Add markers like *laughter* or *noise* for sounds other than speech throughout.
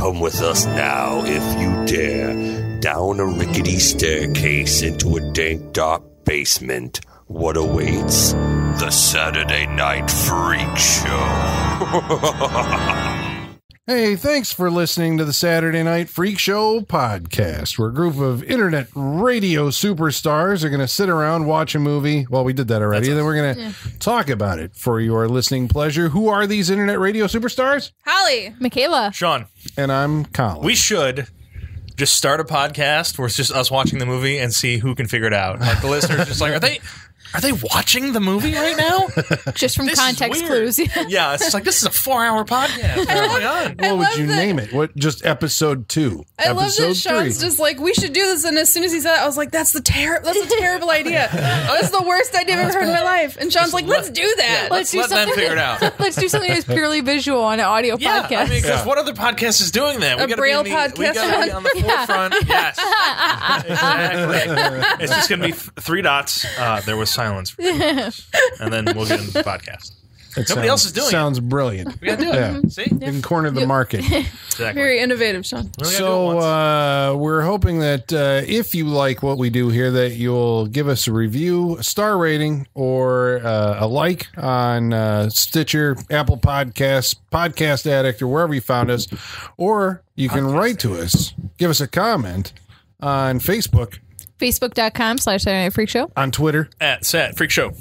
Come with us now, if you dare, down a rickety staircase into a dank, dark basement. What awaits? The Saturday Night Freak Show. *laughs* Hey, thanks for listening to the Saturday Night Freak Show podcast, where a group of internet radio superstars are going to sit around, watch a movie. Well, we did that already. and then we're going to talk about it for your listening pleasure. Who are these internet radio superstars? Holly. Michaela. Sean, And I'm Colin. we should just start a podcast where it's just us watching the movie and see who can figure it out. Like the listeners, just like, are they are they watching the movie right now? *laughs* Just from This is context weird. clues. *laughs* yeah, it's like this is a four hour podcast. What's going on? what would love you that- name it? What? Just episode two. I love episode that Sean's three. just like, we should do this. And as soon as he said it, I was like, that's the ter- that's a terrible *laughs* idea. That's the worst idea I've ever heard in my life. And Sean's like, let's do that. Let's let them figure it out. Let's do something that's purely visual on an audio Yeah, podcast. I mean, because what other podcast is doing that? We A gotta Braille be in the, We podcast, gotta be on the forefront. Yes, exactly. It's just gonna be th- three dots. Uh, there was silence, for *laughs* and then we'll get into the podcast. It nobody else is doing it. Sounds brilliant. We gotta do it. Yeah. See, You can corner the market. *laughs* exactly. Very innovative, Sean. We only gotta do it So uh, we're hoping that uh, if you like what we do here, that you'll give us a review, a star rating, or uh, a like on uh, Stitcher, Apple Podcasts, Podcast Addict, or wherever you found us. Or you can write to us, give us a comment on Facebook, Facebook.com slash Saturday Night Freak Show. on Twitter, at Set Freak Show.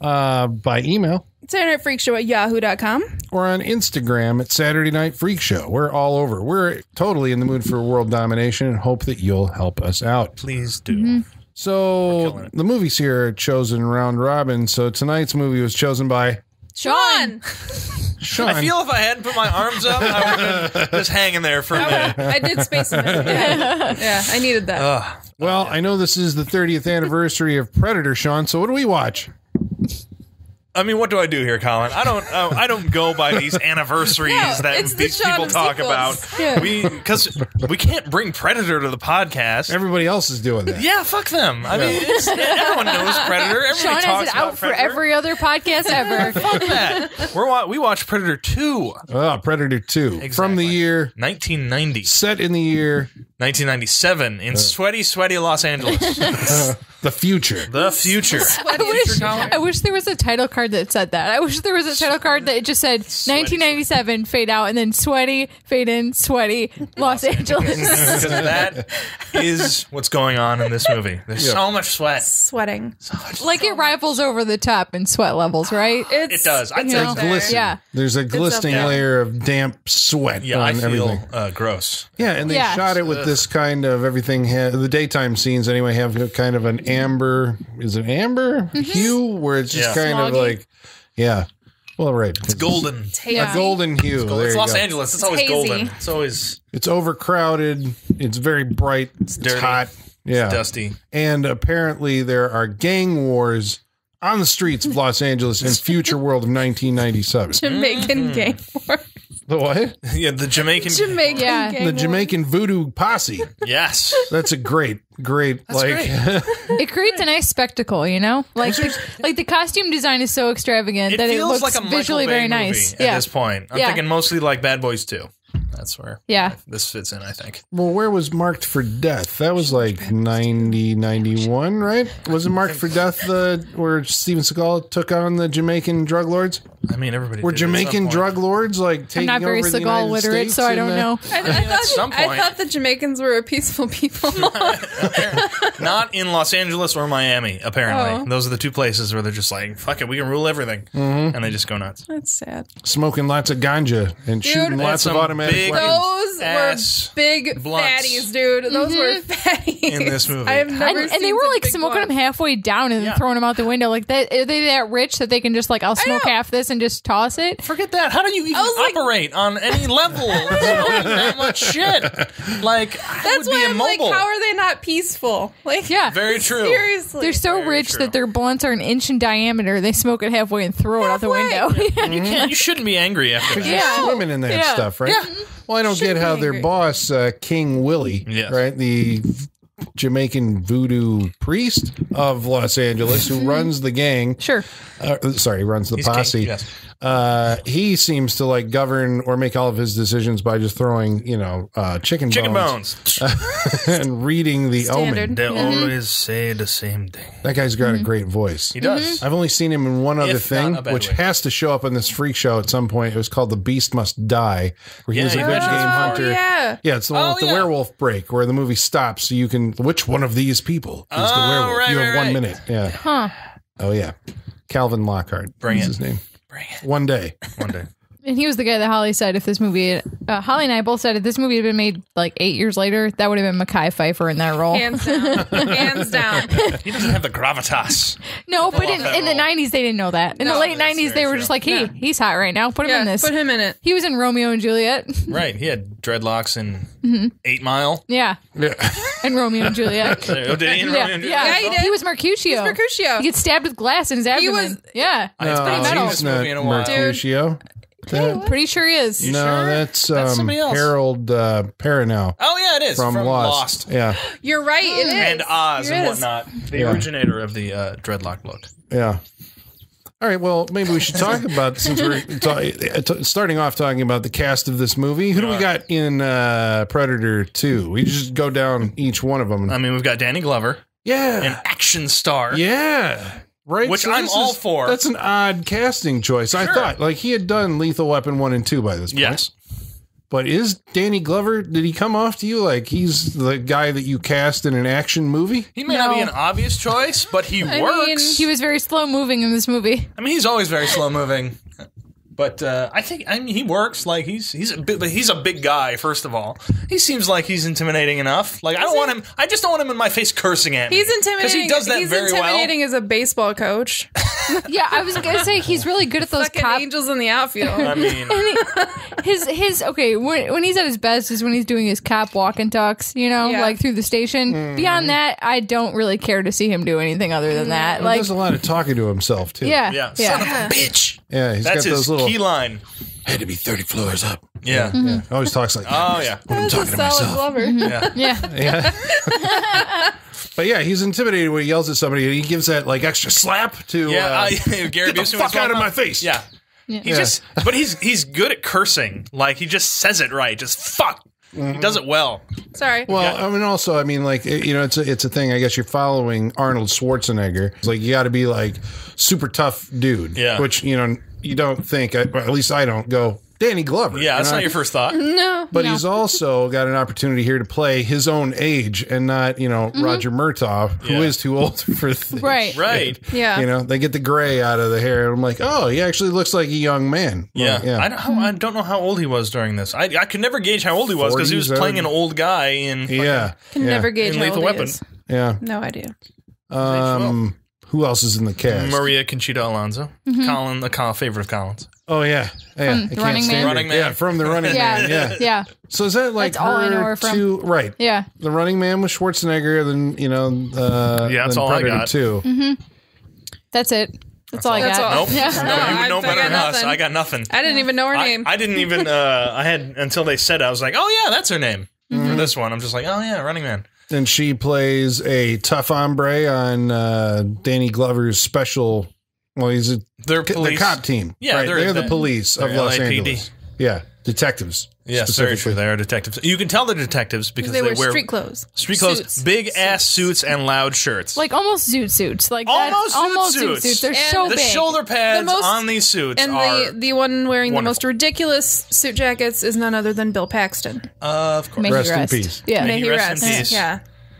uh, by email, Saturday Night Freak Show at yahoo.com. or on Instagram at Saturday Night Freak Show. We're all over. We're totally in the mood for world domination and hope that you'll help us out. Please do. Mm-hmm. So the movies here are chosen round robin. So tonight's movie was chosen by Sean. *laughs* Sean. I feel if I hadn't put my arms up, I would have been *laughs* just hanging there for a minute. I did space in there. *laughs* Yeah. yeah, I needed that. well, I know this is the 30th anniversary of Predator, Sean. So what do we watch? I mean, what do I do here, Colin? I don't. Uh, I don't go by these *laughs* anniversaries No, that it's the these Shaun people talk sequels. about. Yeah. We because we can't bring Predator to the podcast. Everybody else is doing that. yeah, fuck them. I mean, it's, everyone knows Predator. Everybody Sean talks has it about out for every other podcast *laughs* ever. Fuck that. We're wa- we watched Predator two, Oh, Predator 2 from the year 1990, set in the year 1997 in sweaty, sweaty Los Angeles, *laughs* the future. the future. I wish, I wish there was a title card that said that. I wish there was a title card that just said 1997 fade out and then sweaty fade in sweaty *laughs* Los Angeles. Because *laughs* that is what's going on in this movie. There's so much sweat. Sweating. like it rivals over the top in sweat levels, *gasps* right? It's, It does. I'd it's say up there. Glisten. Yeah. There's a glistening there. layer of damp sweat Yeah, on I feel everything. uh, gross. Yeah, and they Yeah. shot it with this kind of everything. Ha- the daytime scenes, anyway, have a kind of an amber. Is it amber hue? Where it's just Yeah. kind of Smoggy. Like, yeah. Well, right. It's Golden. Yeah. A golden hue. There it's Los go. Angeles. It's always hazy. golden. It's always It's overcrowded. It's very bright. It's, dirty. hot. Yeah. dusty. And apparently there are gang wars on the streets of Los Angeles in *laughs* future world of 1997. Jamaican mm-hmm. gang war. The what? *laughs* Yeah, the Jamaican. Jamaican Yeah. The. Jamaican voodoo posse. yes. That's a great, great like great. It creates a nice spectacle, you know? Like the, like the costume design is so extravagant It that it feels looks like a Michael visually Bay very movie nice. at Yeah. this point. I'm Yeah. thinking mostly like Bad Boys 2. That's where Yeah. this fits in, I think. Well, where was Marked for Death? That was like 90, 91, right? Was it Marked for Death the where Steven Seagal took on the Jamaican drug lords? I mean, everybody. Were did at some Jamaican point. drug lords like I'm not very over the Seagal United literate, States so I don't uh, know. I, I, at thought, some I thought the Jamaicans were a peaceful people. *laughs* Not in Los Angeles or Miami, apparently. Oh. Those are the two places where they're just like, fuck it, we can rule everything. Mm-hmm. And they just go nuts. That's sad. Smoking lots of ganja and shooting lots of some automatic big- Those ass were big blunts. fatties, dude. Those were mm-hmm. fatties In this movie. I have never And, and they were such like big smoking ones. them halfway down and then Yeah. throwing them out the window. Like that, are they that rich that they can just like I'll smoke know. half this and just toss it? Forget that. How do you even was like- operate on any level? *laughs* Smoking that much shit. Like, I That's would be why I'm immobile. like, how are they not peaceful? Like, Yeah. Very true. seriously. They're so Very rich true. that their blunts are an inch in diameter. They smoke it halfway and throw it out the Halfway. window. You *laughs* can't. Mm-hmm. You shouldn't be angry after that. You're Yeah. swimming in that Yeah. stuff, right? Mm-hmm. Well, I don't get how their angry. boss, uh, King Willie, Yes. right, the Jamaican voodoo priest of Los Angeles, who runs the gang. Sure. Uh, sorry, runs the He's king, posse. yes. Uh, he seems to like govern or make all of his decisions by just throwing, you know, uh, chicken, Chicken bones, bones. *laughs* and reading the Standard. Omen. They always say the same thing. That guy's got a great voice. He does. I've only seen him in one other If thing, which way. has to show up in this freak show at some point. It was called The Beast Must Die, where he Yeah, was a you good game mentioned it hunter. yeah. Yeah, it's the one Oh, with the yeah. werewolf break where the movie stops so you can which one of these people is the Oh, werewolf. right, you have right, one right. minute. Yeah. Huh. Oh yeah. Calvin Lockhart. Bring is it. his name. Bring it One day. one day. *laughs* And he was the guy that Holly said if this movie, uh, Holly and I both said if this movie had been made like eight years later, that would have been Mekhi Phifer in that role. Hands down. Hands *laughs* down. He doesn't have the gravitas. no, but in, in the 90s, they didn't know that. In the late that's 90s, they very were true. just like, hey, he's hot right now. Put him in Yeah, this. put him in it. he was in Romeo and Juliet. Right. He had dreadlocks and Mm-hmm. Eight Mile. yeah. Yeah. *laughs* And Romeo and Juliet. Oh, *laughs* did he in yeah. Romeo and yeah. Juliet? he did. He was Mercutio. Mercutio. He gets stabbed with glass in his abdomen. He was- yeah. It's pretty metal. he's not movie in a while. Dude. Mercutio. That- Pretty sure he is. no, sure? that's, That's um, somebody else. Harold uh, Perrineau Oh yeah, it is from, from, Lost. Yeah. You're right. It is. and Oz It and is. whatnot. The Yeah. originator of the uh, dreadlock look. Yeah. All right. Well, maybe we should *laughs* talk about since we're ta- starting off talking about the cast of this movie. Who do we got in uh, Predator Two? We just go down each one of them. I mean, we've got Danny Glover, yeah. an action star. Yeah. Right. Which I'm this all for. That's an odd casting choice. I thought like he had done Lethal Weapon one and two by this point. Yes. But is Danny Glover? Did he come off to you like he's the guy that you cast in an action movie? He may not No. be an obvious choice, but he *laughs* I works. mean, He was very slow moving in this movie. I mean, he's always very slow moving. But uh, I think I mean he works like he's he's a big, but he's a big guy. First of all, he seems like he's intimidating enough. Like I don't want him. I just don't want him in my face cursing at me. He's intimidating. he does that he's very well. intimidating as a baseball coach. *laughs* Yeah, I was gonna say he's really good at those Fucking cop. angels in the outfield. I mean, *laughs* His his okay when when he's at his best is when he's doing his cop walk and talks. You know, Yeah. like through the station. Mm-hmm. Beyond that, I don't really care to see him do anything other than that. He Like, does a lot of talking to himself too. yeah, yeah, yeah. son of a bitch. Yeah. He's That's got those little. Key line. Had to be thirty floors up. Yeah. Mm-hmm. Yeah. Always talks like. Oh yeah. I'm That's a talking to myself. lover. Mm-hmm. Yeah. *laughs* yeah. *laughs* Yeah. but yeah, he's intimidated when he yells at somebody and he gives that like extra slap to Yeah, uh, I, *laughs* Gary get the fuck out of one my face. Yeah. Yeah. He just, but he's he's good at cursing. Like he just says it right. Just fuck. He mm-hmm. does it well. Sorry. Well, I mean, also, I mean, like it- you know, it's a, it's a thing. I guess you're following Arnold Schwarzenegger. It's like you got to be like super tough dude. Yeah. Which you know you don't think. or At least I don't go. Danny Glover. Yeah, that's you know? not your first thought. no. But he's also got an opportunity here to play his own age and not, you know, Roger Murtaugh, who is Yeah. too old *laughs* for this. Right. Right. Yeah. You know, they get the gray out of the hair. And I'm like, oh, he actually looks like a young man. Yeah. Well, yeah. I, don't, I don't know how old he was during this. I, I could never gauge how old he was because he was 40s, playing an old guy in fucking- yeah. Can yeah. never gauge In how Lethal old he Weapon. is. Yeah. No idea. Um, who else is in the cast? Maria Conchita Alonso, Colin, a Colin, favorite of Collins. Oh yeah, yeah. I The can't Running stand Man. her. Running Man. Yeah, from the Running Yeah. Man. Yeah. Yeah. So is that like That's all I know her from. two? Right. Yeah. The Running Man with Schwarzenegger. Then you know. Uh, Yeah, that's then all I Predator got. Two. That's it. That's, all I That's got. all. Nope. *laughs* Yeah. No, No, you I- would know I better got than us. nothing. I got nothing. I didn't even know her I, name. I didn't even. Uh, I had until they said. it, I was like, oh yeah, that's her name Mm-hmm. for this one. I'm just like, oh yeah, Running Man. And she plays a tough hombre on uh, Danny Glover's special. Well, he's a, They're the cop team. Yeah, right? they're- they're, the police of Los. Angeles. Yeah, detectives. Yes, very true. They are detectives. You can tell they're detectives because they, they, wear street clothes. street clothes, Suits. big ass suits, and loud shirts. Like almost zoot suits. Like Almost that's, zoot almost zoot suits. suits. They're And so the big. shoulder pads The most- on these suits And are, the the one wearing the wonderful. most ridiculous suit jackets is none other than Bill Paxton. of course. May he Rest in rest. peace. Yeah. May he he rest in rest. peace. Yeah.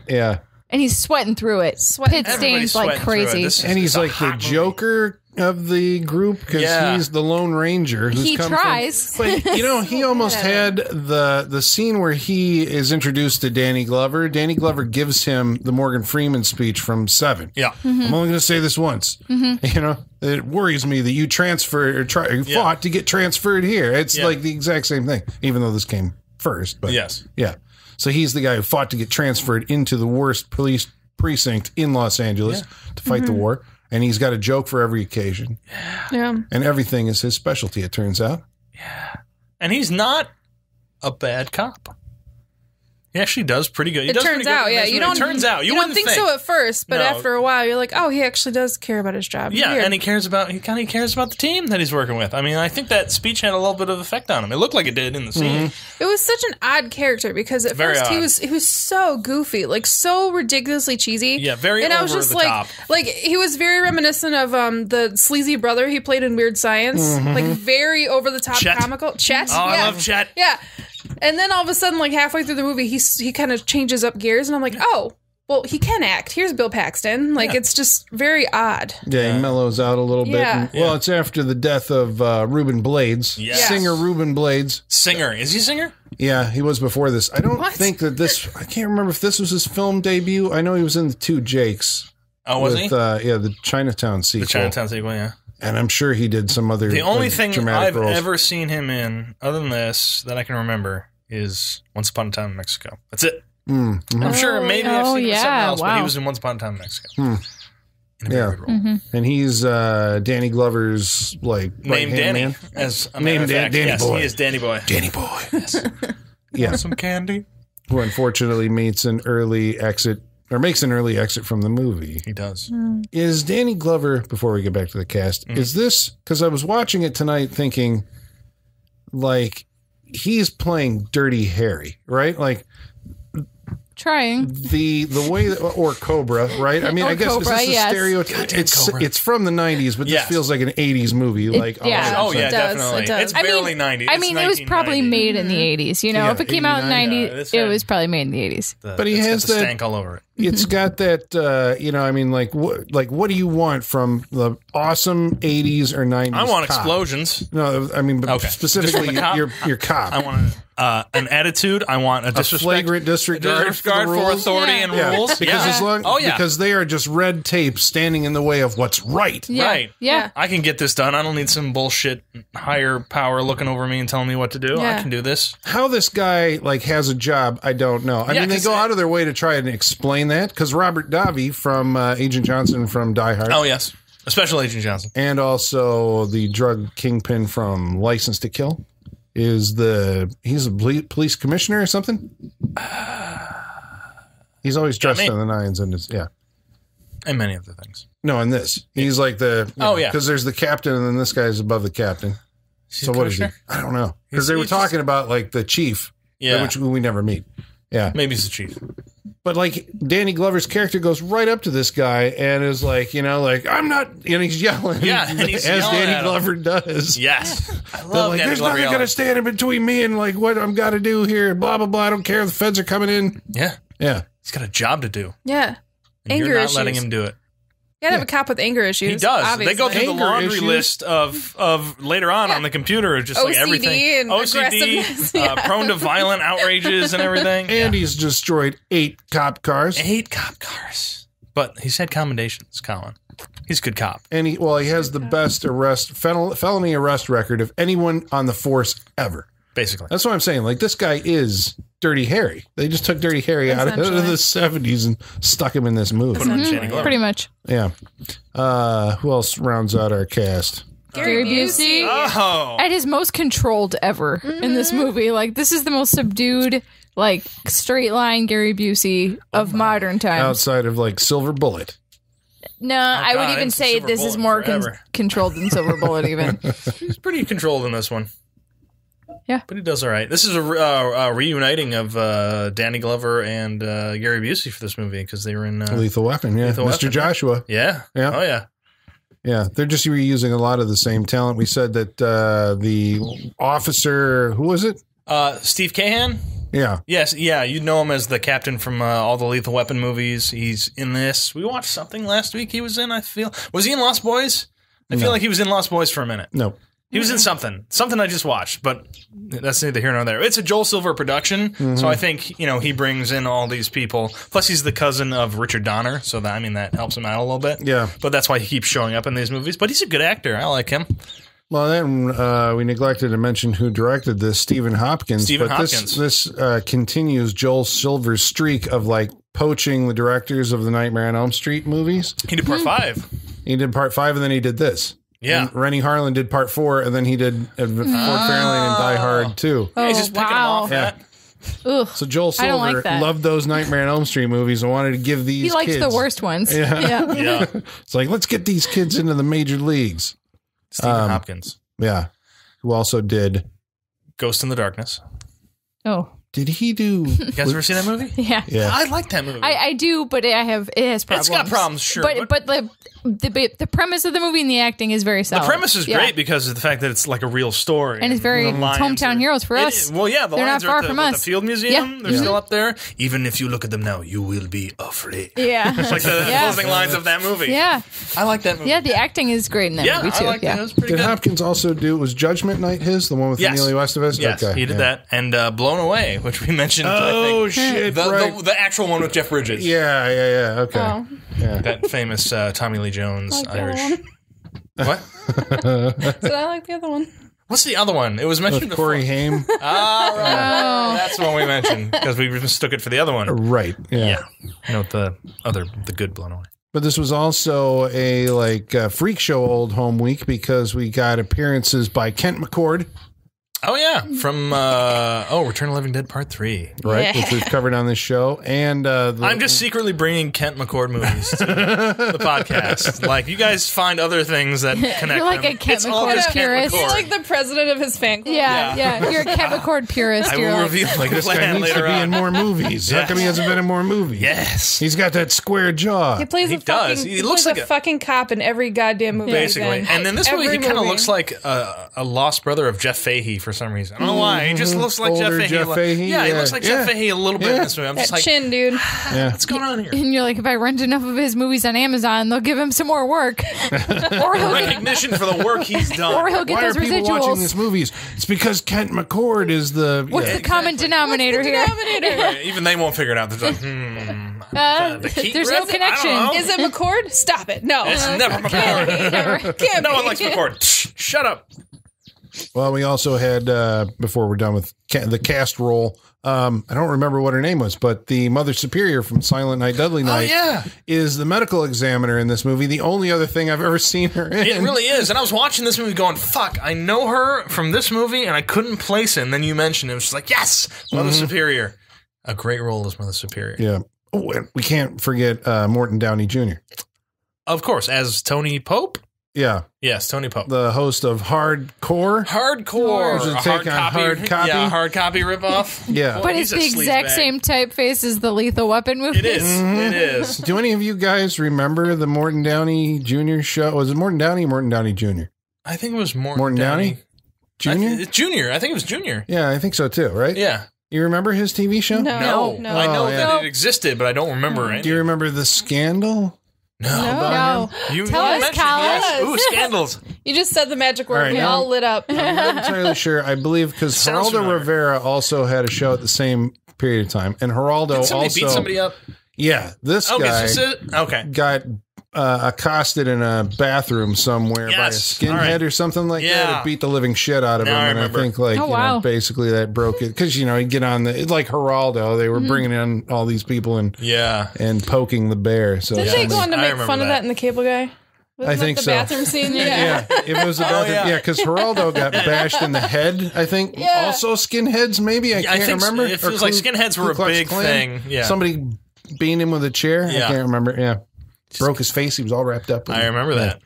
Yeah, and he's sweating through it. Sweating. Pit Everybody's stains like sweating through it. crazy. This is- and he's it's a like the hot movie. Joker of the group because Yeah. he's the Lone Ranger. Who's He come tries. From, *laughs* but you know, he *laughs* almost had the the scene where he is introduced to Danny Glover. Danny Glover gives him the Morgan Freeman speech from Seven. Yeah. Mm-hmm. I'm only going to say this once. You know, it worries me that you transferred or try, you Yeah. fought to get transferred here. It's Yeah. like the exact same thing, even though this came first. But Yes. yeah. So he's the guy who fought to get transferred into the worst police precinct in Los Angeles to fight the war, and he's got a joke for every occasion, Yeah. and everything is his specialty. It turns out. Yeah. And he's not a bad cop. He actually does pretty good. He It turns out, yeah. You don't. It turns out you, you don't wouldn't think, so at first, but No. after a while, you're like, oh, he actually does care about his job. Yeah, Weird. and he cares about he kind of cares about the team that he's working with. I mean, I think that speech had a little bit of effect on him. It looked like it did in the scene. It was such an odd character because at Very first he was he was so goofy, like so ridiculously cheesy. Yeah, very And I was just the like, top. like he was very reminiscent of um the sleazy brother he played in Weird Science, like very over the top Chet. comical. Chet. Oh, I love Chet. Yeah, and then all of a sudden, like halfway through the movie, he he kind of changes up gears, and I'm like, oh. Well, he can act. Here's Bill Paxton. Like it's just very odd. Yeah, he mellows out a little bit. Yeah. And- well, it's after the death of uh, Rubén Blades, Yes. singer Rubén Blades. Singer is he a singer? Yeah, he was before this. I don't What? think that this. I can't remember if this was his film debut. I know he was in the Two Jakes Oh, was with he? uh, yeah the Chinatown sequel, the Chinatown sequel, yeah. And I'm sure he did some other. The only like, thing dramatic I've roles. ever seen him in, other than this, that I can remember, is Once Upon a Time in Mexico. That's it. Mm, mhm. I'm sure Oh, maybe I've oh, seen him in something yeah, else, but he was in Once Upon a Time in Mexico. Hmm. In a Yeah. good role. And he's uh, Danny Glover's like Named right-hand Danny, man. as a Named Dan- Danny yes, Boy. he is Danny Boy. Danny Boy. *laughs* yeah, Some candy. who unfortunately meets an early exit or makes an early exit from the movie. He does. Is Danny Glover, before we get back to the cast, Mm. is this because I was watching it tonight thinking like he's playing Dirty Harry, right? Like Trying. the the way that, or Cobra, right? I mean, Or I guess Cobra, is this a yes. stereotype? It's Cobra. it's from the '90s, but Yes. this feels like an '80s movie. Like yeah. Oh, 100%. yeah, It does, definitely. it does. It's I mean, barely 90. I mean, it was probably made in the 80s. You know, Yeah, if it came out in 89, 90, yeah, this it was probably made in the 80s. The- But he it's the that- stank all over it. *laughs* It's got that, uh, you know. I mean, like, what, like, what do you want from the awesome '80s or '90s? I want cop? explosions. No, I mean, but Okay. specifically, Just from the cop? your your cop. I want uh, an attitude. I want a, a disrespect, flagrant disregard, disregard for, for authority Yeah. and Yeah, rules. because yeah. as long oh yeah, because they are just red tape standing in the way of what's right. Yeah. Right. Yeah. I can get this done. I don't need some bullshit higher power looking over me and telling me what to do. I can do this. How this guy like has a job, I don't know. I Yeah, mean, they go out of their way to try and explain that because Robert Davi from uh, Agent Johnson from Die Hard, Oh yes, a special agent Johnson. and also the drug kingpin from License to Kill, is the he's a police commissioner or something. *sighs* He's always dressed in the nines, and yeah. And many other things. No, in this, he's like the Oh, yeah. because there's the captain, and then this guy's above the captain. So what is he? I don't know because they were talking about like the chief, Yeah. which we never meet. Yeah, Maybe he's the chief. But like Danny Glover's character goes right up to this guy and is like, you know, like I'm not, and he's yelling, Yeah, and he's *laughs* as yelling Danny at him. Glover does. Yes. *laughs* I They're love like, Danny there's Glover nothing yelling. gonna stand in between me and like what I'm got to do here. Blah blah blah. I don't care. The feds are coming in. Yeah. Yeah, He's got a job to do. Yeah. And Anger you're not issues. letting him do it. You gotta have a cop with anger issues. He does. Obviously. They go through the Anger laundry issues. list of of later on on the computer, of just like OCD everything. and aggressiveness. *laughs* uh, prone to violent outrages and everything. *laughs* and Yeah. he's destroyed eight cop cars. eight cop cars, but he's had commendations. Colin, he's a good cop. and he well he has the best arrest fel- felony arrest record of anyone on the force ever. Basically, That's what I'm saying. Like this guy is Dirty Harry. They just took Dirty Harry out of the 70s and stuck him in this movie. Put him in Danny Pretty much. Yeah. Uh, who else rounds out our cast? Gary Busey. Oh, At his most controlled ever in this movie. Like, this is the most subdued, like, straight line Gary Busey of modern times. Outside of like Silver Bullet. no, I would God, even say Silver this is more con- controlled than Silver Bullet, even. *laughs* he's pretty controlled in this one. Yeah. but he does all right. This is a, re- uh, a reuniting of uh, Danny Glover and uh, Gary Busey for this movie because they were in. Uh, Lethal Weapon. Yeah. Lethal Mr. Weapon. Joshua. yeah. Yeah. Oh yeah. Yeah. They're just reusing a lot of the same talent. We said that uh, the officer, who was it? Uh, Steve Kahan. Yeah. Yes, yeah, you know him as the captain from uh, all the Lethal Weapon movies. He's in this. We watched something last week. He was in. I feel was he in Lost Boys? I feel like he was in Lost Boys for a minute. No. He was in something, something I just watched, but that's neither here nor there. It's a Joel Silver production, so I think you know he brings in all these people. Plus, he's the cousin of Richard Donner, so that I mean that helps him out a little bit. Yeah. but that's why he keeps showing up in these movies. But he's a good actor. I like him. Well, then uh, we neglected to mention who directed this, Stephen Hopkins. Stephen but Hopkins. This, this uh, continues Joel Silver's streak of like poaching the directors of the Nightmare on Elm Street movies. He did part five. He did part five, and then he did this. Yeah. And Renny Harlin did part four, and then he did Ford Fairlane and Die Hard too. Oh, he's just picking him wow. off Yeah. Ugh. So Joel I don't like Silver that. loved those Nightmare on Elm Street movies and wanted to give these. He likes kids, the worst ones. Yeah. *laughs* Yeah. It's like let's get these kids into the major leagues. Stephen Um, Hopkins. Yeah, who also did? Ghost in the Darkness. Oh. Did he do? You guys ever seen that movie? *laughs* Yeah. Yeah, I like that movie. I, I do, but I have it has problems. It's got problems, sure, But but- but the the the premise of the movie and the acting is very solid. the premise is Yeah. great because of the fact that it's like a real story. And it's very the hometown are- heroes for us. is- well, yeah, the They're lines not are far at the, from what, us. the Field Museum. Yeah. They're still up there. Even if you look at them now, you will be afraid. Yeah. *laughs* It's like the *laughs* Yeah. closing lines of that movie. yeah. I like that movie. Yeah, the acting is great in that yeah, movie too. I like yeah. that. It was pretty did good. Hopkins also do? Was Judgment Night his? The one with Yes. Emilio Estevez? Yes, Okay, he did that, and uh, Blown Away, *laughs* which we mentioned. Oh I think. shit! The, right. the, the actual one with Jeff Bridges. yeah, yeah, yeah. Okay. Oh. Yeah. that famous uh, Tommy Lee Jones Like Irish. *laughs* What? *laughs* Did I like the other one? What's the other one? It was mentioned With Corey before. Haim. Ah, right. Oh. That's the one we mentioned because we mistook it for the other one. right. Yeah. Yeah. Note the other, the good blown away. But this was also a like uh, freak show old home week because we got appearances by Kent McCord, Oh yeah, from uh, oh Return of the Living Dead Part Three. right, which we've covered on this show, and uh, the, I'm just secretly bringing Kent McCord movies to the *laughs* podcast. Like you guys find other things that connect. You're like them. a Kent It's McCord just Kent purist. He's McCord. like the president of his fan club. Yeah, Yeah. yeah, You're a Kent *laughs* McCord purist. I You're will like, reveal *laughs* like this guy plan needs to later be in more movies. How come he hasn't been in more movies? Yes, He's got that square jaw. He plays He a fucking, does. He he looks like a, a- fucking cop in every goddamn movie. basically. And then this movie, he kind of looks like a, a lost brother of Jeff Fahey for some reason. I don't know why. He just looks like Mm-hmm. Older Jeff Fahey. Jeff Like- Fahey, Yeah, he yeah. looks like Jeff Yeah. Fahey a little bit in Yeah. this movie. I'm that like, chin, dude. *sighs* Yeah. what's going on here? and you're like, if I rent enough of his movies on Amazon, they'll give him some more work, *laughs* or he'll get, Recognition for the work he's *laughs* done. or he'll get Why are those people watching these movies? It's because Kent McCord is the. What's yeah. the common denominator here? Right, *laughs* Even they won't figure it out. They're like, hmm. Uh, the key- there's no I don't connection. know. Is it McCord? Stop it. No. It's never McCord. Can't No be. one likes McCord. Shh, Shut up. Well, we also had uh, before we're done with ca- the cast role. Um, I don't remember what her name was, but the Mother Superior from Silent Night, Deadly Night, Oh, yeah. is the medical examiner in this movie. The only other thing I've ever seen her in. It really is. And I was watching this movie going, fuck, I know her from this movie and I couldn't place it. And then you mentioned it. Was just like, yes, Mother Superior. A great role as Mother Superior. Yeah. Oh, and we can't forget uh, Morton Downey Jr. Of course, as Tony Pope. Yeah, Yes, Tony Pope. the host of Hardcore. Hardcore. Which is a A take on hard copy. Yeah, hard copy ripoff. *laughs* Yeah. But it's the exact sleazebag. same typeface as the Lethal Weapon movie. It is. Mm-hmm. It is. Do any of you guys remember the Morton Downey Jr. show? Was it Morton Downey or Morton Downey Jr.? I think it was Morton, Morton Downey? I Jr.? th- Junior. I think it was Junior. yeah, I think so too, right? Yeah. You remember his TV show? No. No, No. I know Oh, yeah. that it existed, but I don't remember it. Do you remember the scandal? No. No. You, Tell you us, mentioned- Colin. yes. Ooh, *laughs* scandals. You just said the magic word. All right, we now- all lit up. I'm not entirely sure. I believe because Sounds Geraldo familiar. Rivera also had a show at the same period of time, and Geraldo Did somebody also beat somebody up? yeah, this oh, Okay, guy so is it? Okay. got uh, accosted in a bathroom somewhere by a skinhead all right. or something like that. Yeah. It beat the living shit out of Now him, I and I think like Oh, you wow. know basically that broke it because you know he'd get on the like Geraldo. They were bringing in all these people and Yeah. and poking the bear. So Did Yeah. they go on to make remember fun of that. that in the cable guy? Wasn't I think the so. bathroom scene. *laughs* Yeah. yeah, it was *laughs* about Oh, yeah. yeah, because Geraldo got *laughs* bashed in the head. I think Yeah. also skinheads. Maybe I can't think so. remember. It Or feels like Ku- skinheads Ku were a big Klan? thing. Yeah. somebody beat him with a chair. I can't remember. Yeah, broke his face. He was all wrapped up. I remember that.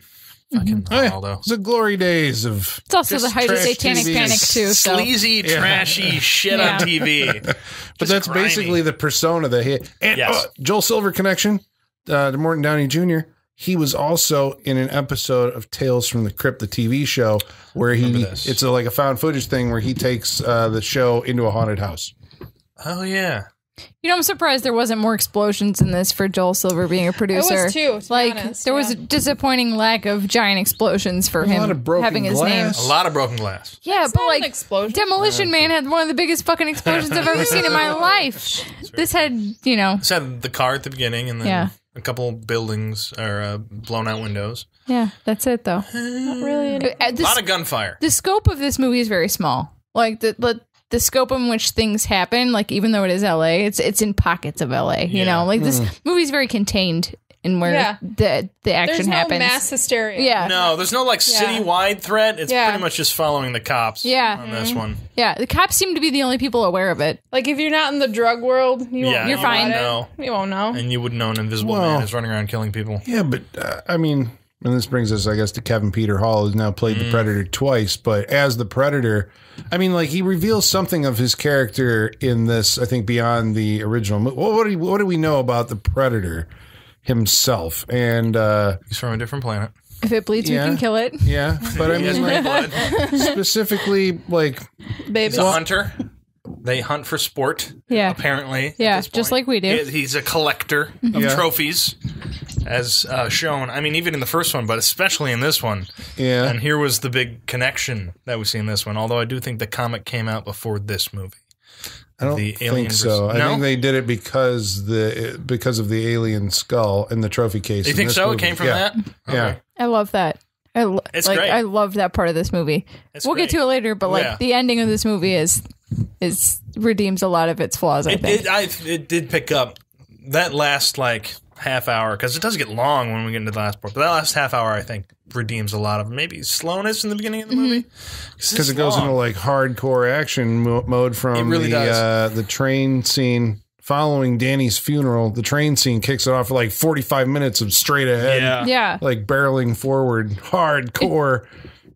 Fucking Oh, yeah. Ronaldo. It's the glory days of. It's also the height of trash satanic TV. panic too. So Sleazy, trashy *laughs* shit Yeah. on TV. *laughs* But that's grimy. basically the persona that he. And Yes. uh, Joel Silver connection uh, to Morton Downey Jr. He was also in an episode of Tales from the Crypt, the TV show, where he Remember this. it's a, like a found footage thing where he takes uh, the show into a haunted house. Oh yeah. You know, I'm surprised there wasn't more explosions in this for Joel Silver being a producer. too, to be like honest, there was a disappointing lack of giant explosions for There's a him lot of broken having his name. A lot of broken glass. Yeah, but like explosion. Demolition Man had one of the biggest fucking explosions I've ever seen in my *laughs* life. This had, you know, Just had the car at the beginning, and then Yeah. a couple buildings or uh, blown out windows. yeah, that's it though. Not really. any- Uh, A lot of gunfire. the scope of this movie is very small. Like the, the the scope in which things happen, like even though it is LA, it's it's in pockets of LA. You Yeah. know, like this movie's very contained and where Yeah. the the action There's no happens. mass hysteria. yeah, No, there's no like citywide threat. It's Yeah. pretty much just following the cops. Yeah. on this one. yeah. The cops seem to be the only people aware of it. Like if you're not in the drug world, you Yeah, won't you know fine. about it. know. You won't know. And you wouldn't know an invisible Well- man is running around killing people. Yeah, but uh, I mean, and this brings us, I guess, to Kevin Peter Hall, who's now played the Predator twice. But as the Predator, I mean, like he reveals something of his character in this. I think beyond the original. mo- What, what do you, what do we know about the Predator himself? And uh, He's from a different planet. If it bleeds, Yeah. we can kill it. yeah, but I mean, like, specifically, like Baby. He's a hunter. They hunt for sport. Yeah. apparently. Yeah, just like we do. He's a collector of Yeah. trophies, as uh, shown. I mean, even in the first one, but especially in this one. yeah, And here was the big connection that we see in this one. Although I do think the comic came out before this movie. I don't the think alien so. versus- I No? think they did it because the because of the alien skull in the trophy case. You in think this so? movie. It came from Yeah. that? Yeah. I love that. I lo- It's like great. I love that part of this movie. It's we'll get to it later, but like Yeah. the ending of this movie is is redeems a lot of its flaws. I It, think. it, I, it did pick up that last like half hour because it does get long when we get into the last part. But that last half hour, I think, redeems a lot of maybe slowness in the beginning of the movie? Because it goes into like hardcore action mo- mode from really the uh, the train scene following Danny's funeral. The train scene kicks it off for like forty five minutes of straight ahead, yeah, yeah. like barreling forward, hardcore,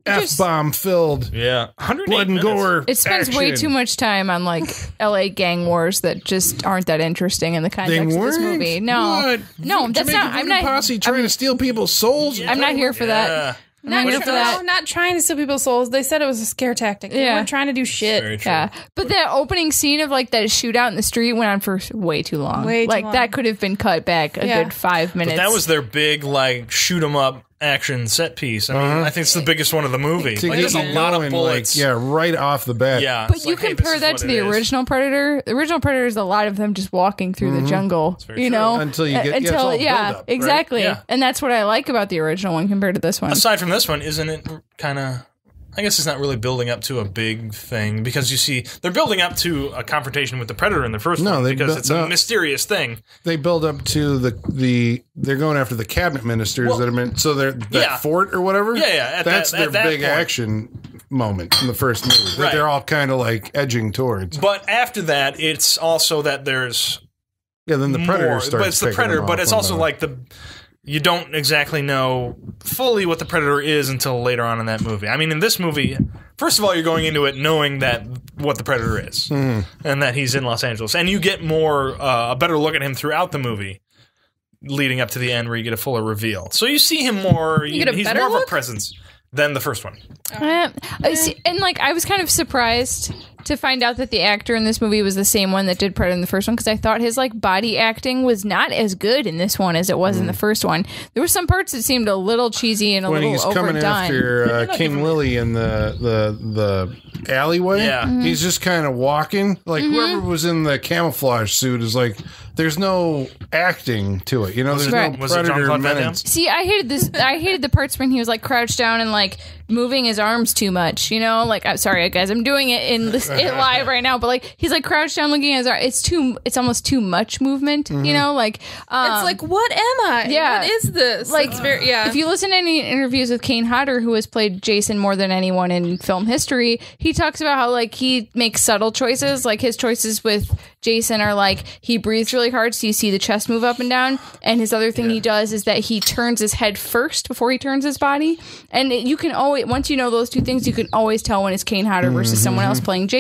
f bomb filled, yeah, 108 blood and minutes. gore. It spends way too much time on like LA gang wars that just aren't that interesting in the They context of this weren't. movie. No, What? no, that's not. I'm not. Posse trying to steal people's souls. I'm not here for that. Yeah. I'm not But here for that. No, not trying to steal people's souls. They said it was a scare tactic. They Yeah. weren't trying to do shit. Yeah, but that opening scene of like that shootout in the street went on for way too long. Way too like long. that could have been cut back a Yeah. good five minutes. But that was their big like shoot 'em up action set piece. I mean, uh-huh. I think it's the biggest one of the movie. To Like, there's a lot of bullets. Like, yeah, right off the bat. yeah. But you like, compare is that to it the is. original Predator. The original Predator is a lot of them just walking through the mm-hmm. jungle. very You true. know, Until you get- yeah, until all yeah, build-up, right? exactly. Yeah. And that's what I like about the original one compared to this one. Aside from this one, isn't it kind of? I guess it's not really building up to a big thing because you see they're building up to a confrontation with the predator in the first No, one they because it's a no. mysterious thing. They build up to the the they're going after the cabinet ministers Well, that have been so they're that yeah. fort or whatever. Yeah, yeah, at That's that- their at that big point. action moment in the first movie that Right. they're all kind of like edging towards. But after that, it's also that there's Yeah, then the predator more, starts. but it's the predator. But it's also like the you don't exactly know fully what the predator is until later on in that movie. I mean, in this movie, first of all, you're going into it knowing that what the predator is Mm-hmm. and that he's in Los Angeles, and you get more uh, a better look at him throughout the movie. Leading up to the end, where you get a fuller reveal, so you see him more. You get a he's better more of a presence than the first one. Uh, I see, and like I was kind of surprised to find out that the actor in this movie was the same one that did Predator in the first one because I thought his like body acting was not as good in this one as it was in the first one. There were some parts that seemed a little cheesy and a Mm. when little he's coming overdone. after *laughs* uh, King Lily in the the the alleyway. Yeah. Mhm. he's just kind of walking. Like Mm-hmm. whoever was in the camouflage suit is like. There's no acting to it, you know. There's Right. no Was predator Jean-Claude Van Damme? menace. See, I hated this. I hated the parts when he was like crouched down and like moving his arms too much. You know, like I'm sorry guys, I'm doing it in this it live right now, but like he's like crouched down looking at his arm. It's too. It's almost too much movement. Mm-hmm. You know, like um, It's like, what am I? yeah. What is this? Like, It's very, yeah. If you listen to any interviews with Kane Hodder, who has played Jason more than anyone in film history, he talks about how like he makes subtle choices. Like his choices with Jason are like he breathes really hard, so you see the chest move up and down. And his other thing he does is that he turns his head first before he turns his body. And it- you can always once you know those two things, you can always tell when it's Kane Hodder versus someone else playing Jason.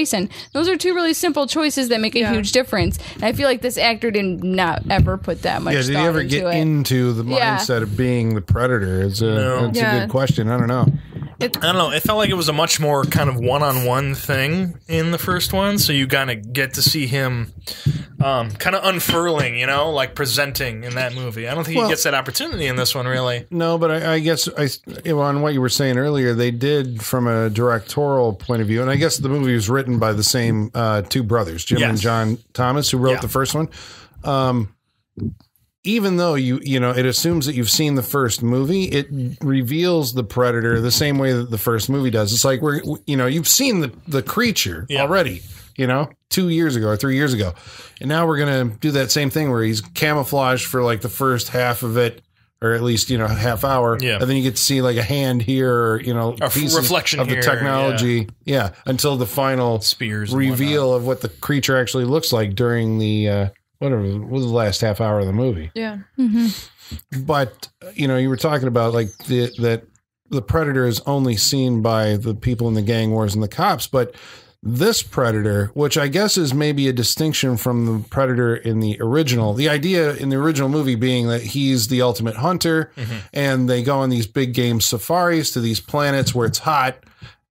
Those are two really simple choices that make a Yeah. huge difference. And I feel like this actor did not ever put that much. Yeah, did he ever into get it. into the Yeah. mindset of being the predator? It's a, No. it's a good question. I don't know. I don't know. It felt like it was a much more kind of one-on-one thing in the first one, so you kind of get to see him um, kind of unfurling, you know, like presenting in that movie. I don't think Well- he gets that opportunity in this one, really. No, but I, I guess I, on what you were saying earlier, they did from a directorial point of view, and I guess the movie was written by the same uh, two brothers, Jim and John Thomas, who wrote Yeah. the first one. Um, even though you you know it assumes that you've seen the first movie, it reveals the predator the same way that the first movie does. It's like we're you know you've seen the the creature Yeah. already. you know, two years ago or three years ago. And now we're going to do that same thing where he's camouflaged for like the first half of it. Or at least you know half hour, Yeah. and then you get to see like a hand here, or you know, A reflection of the here, technology, yeah. until the final Spears reveal of what the creature actually looks like during the uh, whatever was the last half hour of the movie. Yeah. Mm-hmm. But you know, you were talking about like the that the predator is only seen by the people in the gang wars and the cops, but this predator, which I guess is maybe a distinction from the predator in the original, the idea in the original movie being that he's the ultimate hunter mm-hmm. and they go on these big game safaris to these planets where it's hot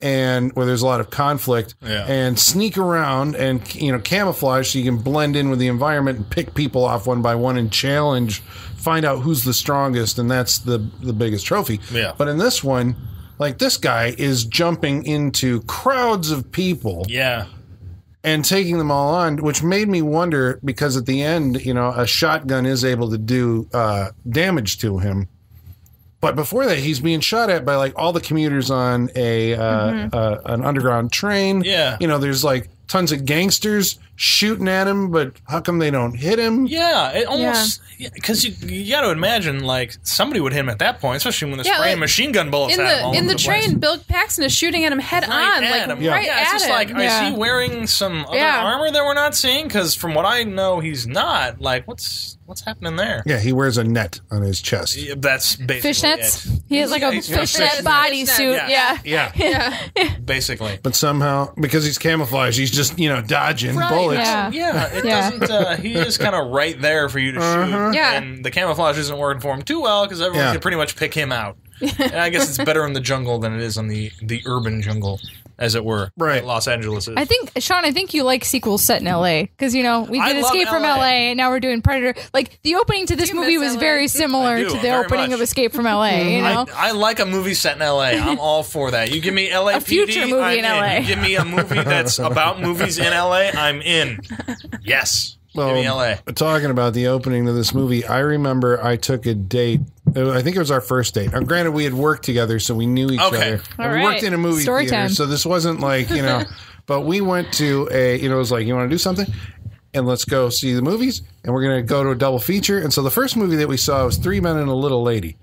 and where there's a lot of conflict Yeah. and sneak around and you know camouflage so you can blend in with the environment and pick people off one by one and challenge find out who's the strongest and that's the the biggest trophy Yeah. but in this one like this guy is jumping into crowds of people Yeah. and taking them all on, which made me wonder because at the end, you know, a shotgun is able to do uh, damage to him. But before that, he's being shot at by like all the commuters on a uh, uh, an underground train. Yeah. you know, there's like tons of gangsters shooting at him, but how come they don't hit him? Yeah, it almost because you you got to imagine like somebody would hit him at that point, especially when they're Yeah, spraying like, machine gun bullets In at him all the in over the place. train, Bill Paxton is shooting at him head Right on, at like him. right yeah, it's at just him. like Yeah. is he wearing some other Yeah. armor that we're not seeing? Because from what I know, he's not. Like, what's what's happening there? Yeah, he wears a net on his chest. Yeah, That's basically Fishnets. it. He has like a He's- fishnet fishnet. bodysuit. Yeah. Yeah. Yeah, *laughs* yeah. basically. but somehow because he's camouflaged, he's just you know dodging Right, bullets. Yeah. Yeah, it Yeah. doesn't. Uh, he is kind of right there for you to shoot. Yeah. and the camouflage isn't working for him too well because everyone Yeah. can pretty much pick him out. *laughs* and I guess it's better in the jungle than it is on the the urban jungle, as it were. Right. Los Angeles is. I think Sean, I think you like sequels set in LA because you know we I did love Escape from LA. LA and now we're doing Predator. Like the opening to this movie was LA. very similar do, to the opening much. of Escape from LA. *laughs* You know, I, I like a movie set in LA. I'm *laughs* all for that. You give me LA A future movie I'm in LA. You give me a movie that's about movies in LA, I'm in. *laughs* Yes. Give me LA. Talking about the opening of this movie, I remember I took a date. I think it was our first date. Now, granted, we had worked together, so we knew each Okay. other. All And we right. worked in a movie Story theater, time. so this wasn't like you know. *laughs* but we went to a. You know, it was like you want to do something. And let's go see the movies, and we're going to go to a double feature. And so the first movie that we saw was Three Men and a Little Lady.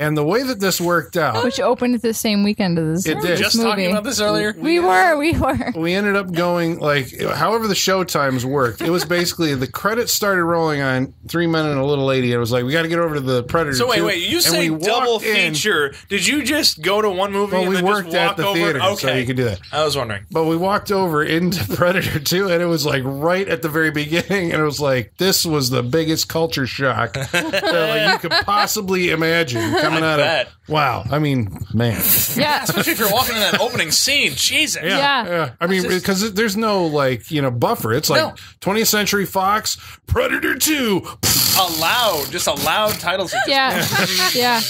And the way that this worked out, which opened at the same weekend as this, It did. Just movie. talking about this earlier. We were, we were. we ended up going like however the show times worked. It was basically the credits started rolling on Three Men and a Little Lady. It was like we got to get over to the Predator. So wait, 2. wait. You And say we walked double in- feature? Did you just go to one movie Well, and we then worked just at the over? theater, okay, so you could do that. I was wondering. But we walked over into *laughs* Predator 2, and it was like right at the very beginning, and it was like this was the biggest culture shock *laughs* that like, you could possibly imagine coming I out bet. of. Wow, I mean, man, Yeah. Especially if you're walking in that opening scene. Jesus. Yeah. yeah I mean, just- because there's no like you know buffer. It's like No. 20th Century Fox, Predator 2. A loud, just a loud title. sequence. Yeah. *laughs*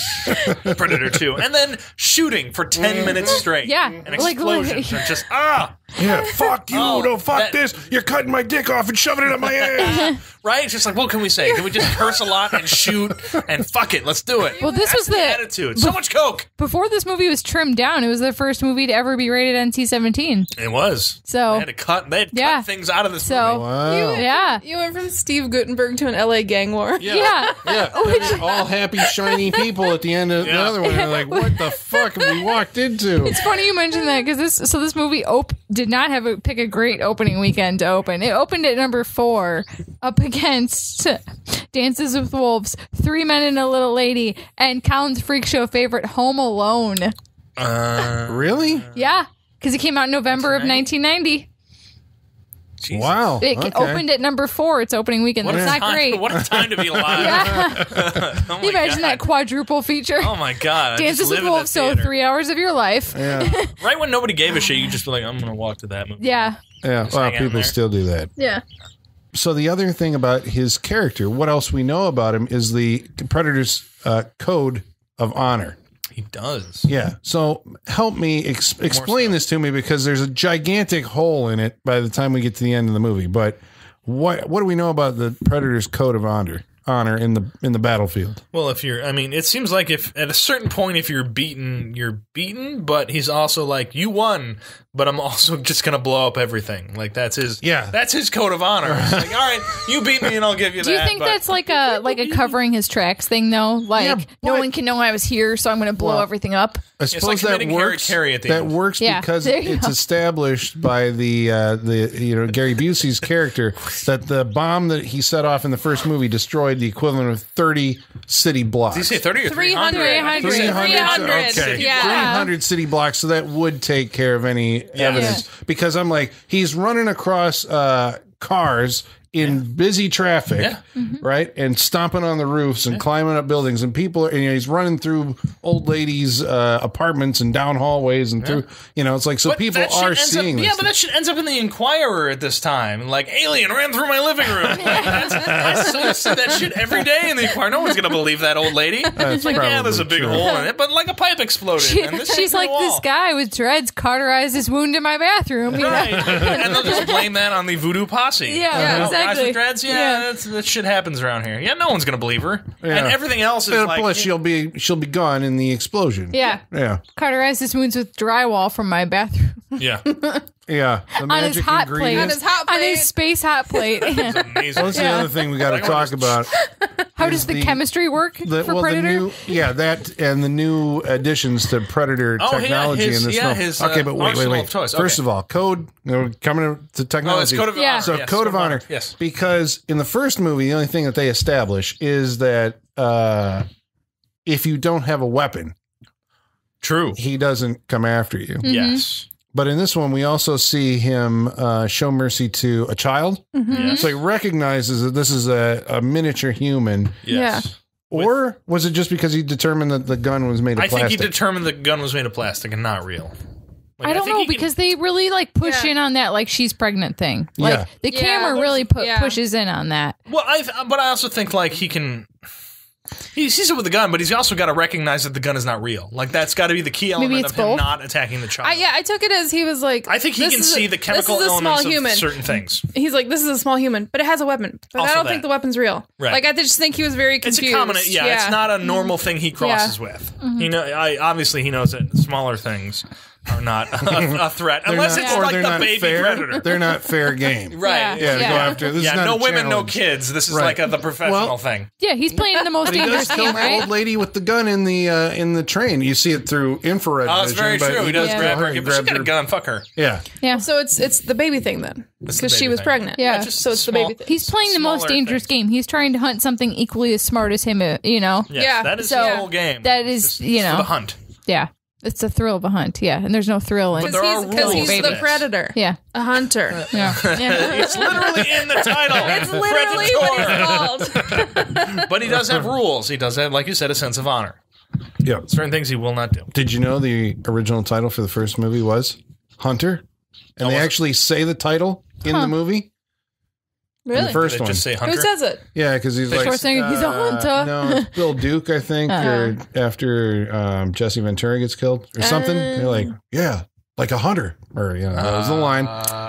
yeah. Predator 2. And then shooting for 10 minutes straight. Yeah. And Like, explosions. like- are just, ah! Yeah, *laughs* fuck you. Oh, no, fuck that- this. You're cutting my dick off and shoving it up my ass. *laughs* Right? It's just like, what can we say? Can we just curse a lot and shoot and fuck it? Let's do it. Well, this That's was the- attitude. So much coke. Before this movie was trimmed down, it was the first movie to ever be rated NC-17. It was. So- they had to cut. They had to Yeah. cut things out of this So, movie. Wow. yeah. You went from Steve Guttenberg to an LA gang war. Yeah. Yeah, *laughs* oh, they're all happy, shiny people at the end of the Yeah. other one. They're like, what the fuck have we walked into? It's funny you mentioned that because this so this movie op- did not have a pick a great opening weekend to open. It opened at number four, up against Dances with Wolves, Three Men and a Little Lady, and Colin's freak show favorite Home Alone. Uh, Really? Yeah, because it came out in November of 1990. Jesus. Wow. It okay. opened at number four its opening weekend. What That's not time, great. what a time to be *laughs* alive. yeah, *laughs* Oh my Can you imagine God. that quadruple feature. Oh my god! I Dances with the Wolves, so three hours of your life. Yeah, Yeah, *laughs* Right when nobody gave a shit, you just be like, "I'm gonna walk to that movie." yeah. Well, hang out people still do that. Yeah. So the other thing about his character, what else we know about him, is the Predator's uh, code of honor. He does. Yeah. So help me ex- explain this to me because there's a gigantic hole in it by the time we get to the end of the movie. But what what do we know about the Predator's code of honor? Honor in the in the battlefield. Well, if you're, I mean, it seems like if at a certain point, if you're beaten, you're beaten. But he's also like, you won, but I'm also *laughs* just gonna blow up everything. Like that's his, Yeah. that's his code of honor. It's like, all right, you beat me, and I'll give you *laughs* Do that. you think but- that's like a like a covering his tracks thing though? Like Yeah, no one can know I was here, so I'm going to blow Well, everything up. I like suppose that committing Harry works. Carey at the that end. works Yeah, because it's go. established by the uh, the you know Gary Busey's character that the bomb that he set off in the first movie destroyed the equivalent of thirty city blocks. Did you say thirty or 300. 300? 300. Okay. Yeah. 300 city blocks. So that would take care of any evidence because I'm like, he's running across uh, cars in busy traffic, Yeah. right? And stomping on the roofs and climbing up buildings. And people, are, and you know, he's running through old ladies' uh, apartments and down hallways and through, you know, it's like, so But people are seeing up, this. Yeah, but that shit ends up in the Inquirer at this time. Like, alien ran through my living room. *laughs* I sort see that shit every day in the Inquirer. No one's going to believe that old lady. it's like, yeah, there's a big true. hole in it, but like a pipe exploded. She- and this *laughs* she's like this guy with dreads cauterized his wound in my bathroom. Right. and they'll just blame that on the voodoo posse. Yeah, You know, Guys exactly. with dreads, yeah, Yeah. That's, that shit happens around here. Yeah, no one's going to believe her. Yeah. And everything else is like. Plus, she'll be she'll be gone in the explosion. Yeah, yeah, cauterized his wounds with drywall from my bathroom yeah. *laughs* yeah. The on his magic hot plate. ingredient. On his hot On plate. his space hot plate. Amazing. That's the Yeah. other thing we got to talk about. How does the, the- chemistry work The, for well, Predator? the new, yeah, that and the new additions to Predator Oh, yeah, technology his- in this yeah, film. his, okay, uh, but wait, wait, arsenal wait. of choice. First Okay. of all, code. You know, coming to technology. Oh, it's code of Yeah. honor. So yes, code of honor. Yes. Because in the first movie, the only thing that they establish is that uh, if you don't have a weapon, True. he doesn't come after you. Mm-hmm. Yes. But in this one, we also see him uh, show mercy to a child. Yes. So he recognizes that this is a, a miniature human. Yes. Or was it just because he determined that the gun was made of I think plastic? he determined the gun was made of plastic and not real. Like, I don't think know he can- because they really like push Yeah. in on that like she's pregnant thing. Like Yeah. the Yeah, camera really pu- yeah. pushes in on that. Well, I but I also think like he can. He sees it with the gun, but he's also got to recognize that the gun is not real. Like that's got to be the key element it's of him both? not attacking the child. I, yeah, I took it as he was like. I think he can is a- see the chemical this is a small elements of human. certain things. He's like, this is a small human, but it has a weapon. But Also I don't that. think the weapon's real. Right. Like I just think he was very It's confused. a common, yeah, It's not a normal thing he crosses with. Mm-hmm. You know, I obviously he knows that smaller things are not a, a *laughs* threat They're unless not- it's or like they're the not baby fair. predator. They're not fair game. *laughs* Right. Yeah, to Yeah. go after. This Yeah, is not no a women, no kids. This is Right. like a, the professional Well- thing. Yeah, he's playing the most But he dangerous kill game, the right? old lady with the gun in the uh, in the train. You see it through infrared. Oh, that's vision, very but true. He does Yeah. grab her, He she grabs got a her- gun. Fuck her. Yeah, Yeah. So it's it's the baby thing then, It's the because she was thing. pregnant. Yeah. just So it's the baby thing. He's playing the most dangerous game. He's trying to hunt something equally as smart as him, uh, you know? Yes, Yeah. that is So, the whole game. that is, you know. the hunt. Yeah. It's the thrill of a hunt. Yeah. And there's no thrill in But it. there are Because he's, 'cause rules he's to the this. predator, Yeah. a hunter. *laughs* Yeah. *laughs* yeah. It's literally in the title. It's literally what he's called. *laughs* But he does have rules. He does have, like you said, a sense of honor. yeah. Certain things he will not do. Did you know the original title for the first movie was Hunter? And they actually say the title in the movie. In really? the first Did it one. just say Who says it? Yeah, because he's like Schwarzenegger, he's a uh, hunter. No, it's *laughs* Bill Duke, I think, or after um, Jesse Ventura gets killed or something. They're like, yeah, like a hunter, or you know, that was the line,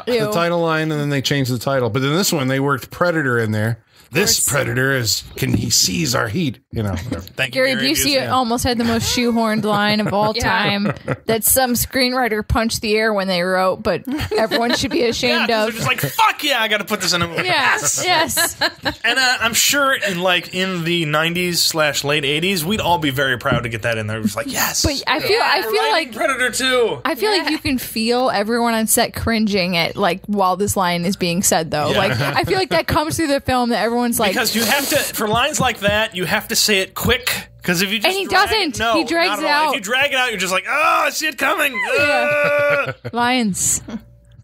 the Ew. title line, and then they changed the title. But in this one, they worked Predator in there. This Predator is can he seize our heat? You know, whatever. Thank you, Gary Busey almost had the most shoehorned line of all *laughs* Yeah. time that some screenwriter punched the air when they wrote, but everyone should be *laughs* Yeah, ashamed 'cause they're of. just like, fuck yeah, I got to put this in a movie. Yes, *laughs* yes. And uh, I'm sure in like in the 90s slash late 80s, we'd all be very proud to get that in there. It was like, yes. But I feel, I feel like Predator 2. I feel like you can feel everyone on set cringing at like while this line is being said though. Yeah. Like I feel like that comes through the film that everyone's like Because you have to, for lines like that, you have to say it quick. Because if you just And he drag doesn't. it, no, He drags it out. If you drag it out, you're just like, oh, I see it coming. Ah." lions,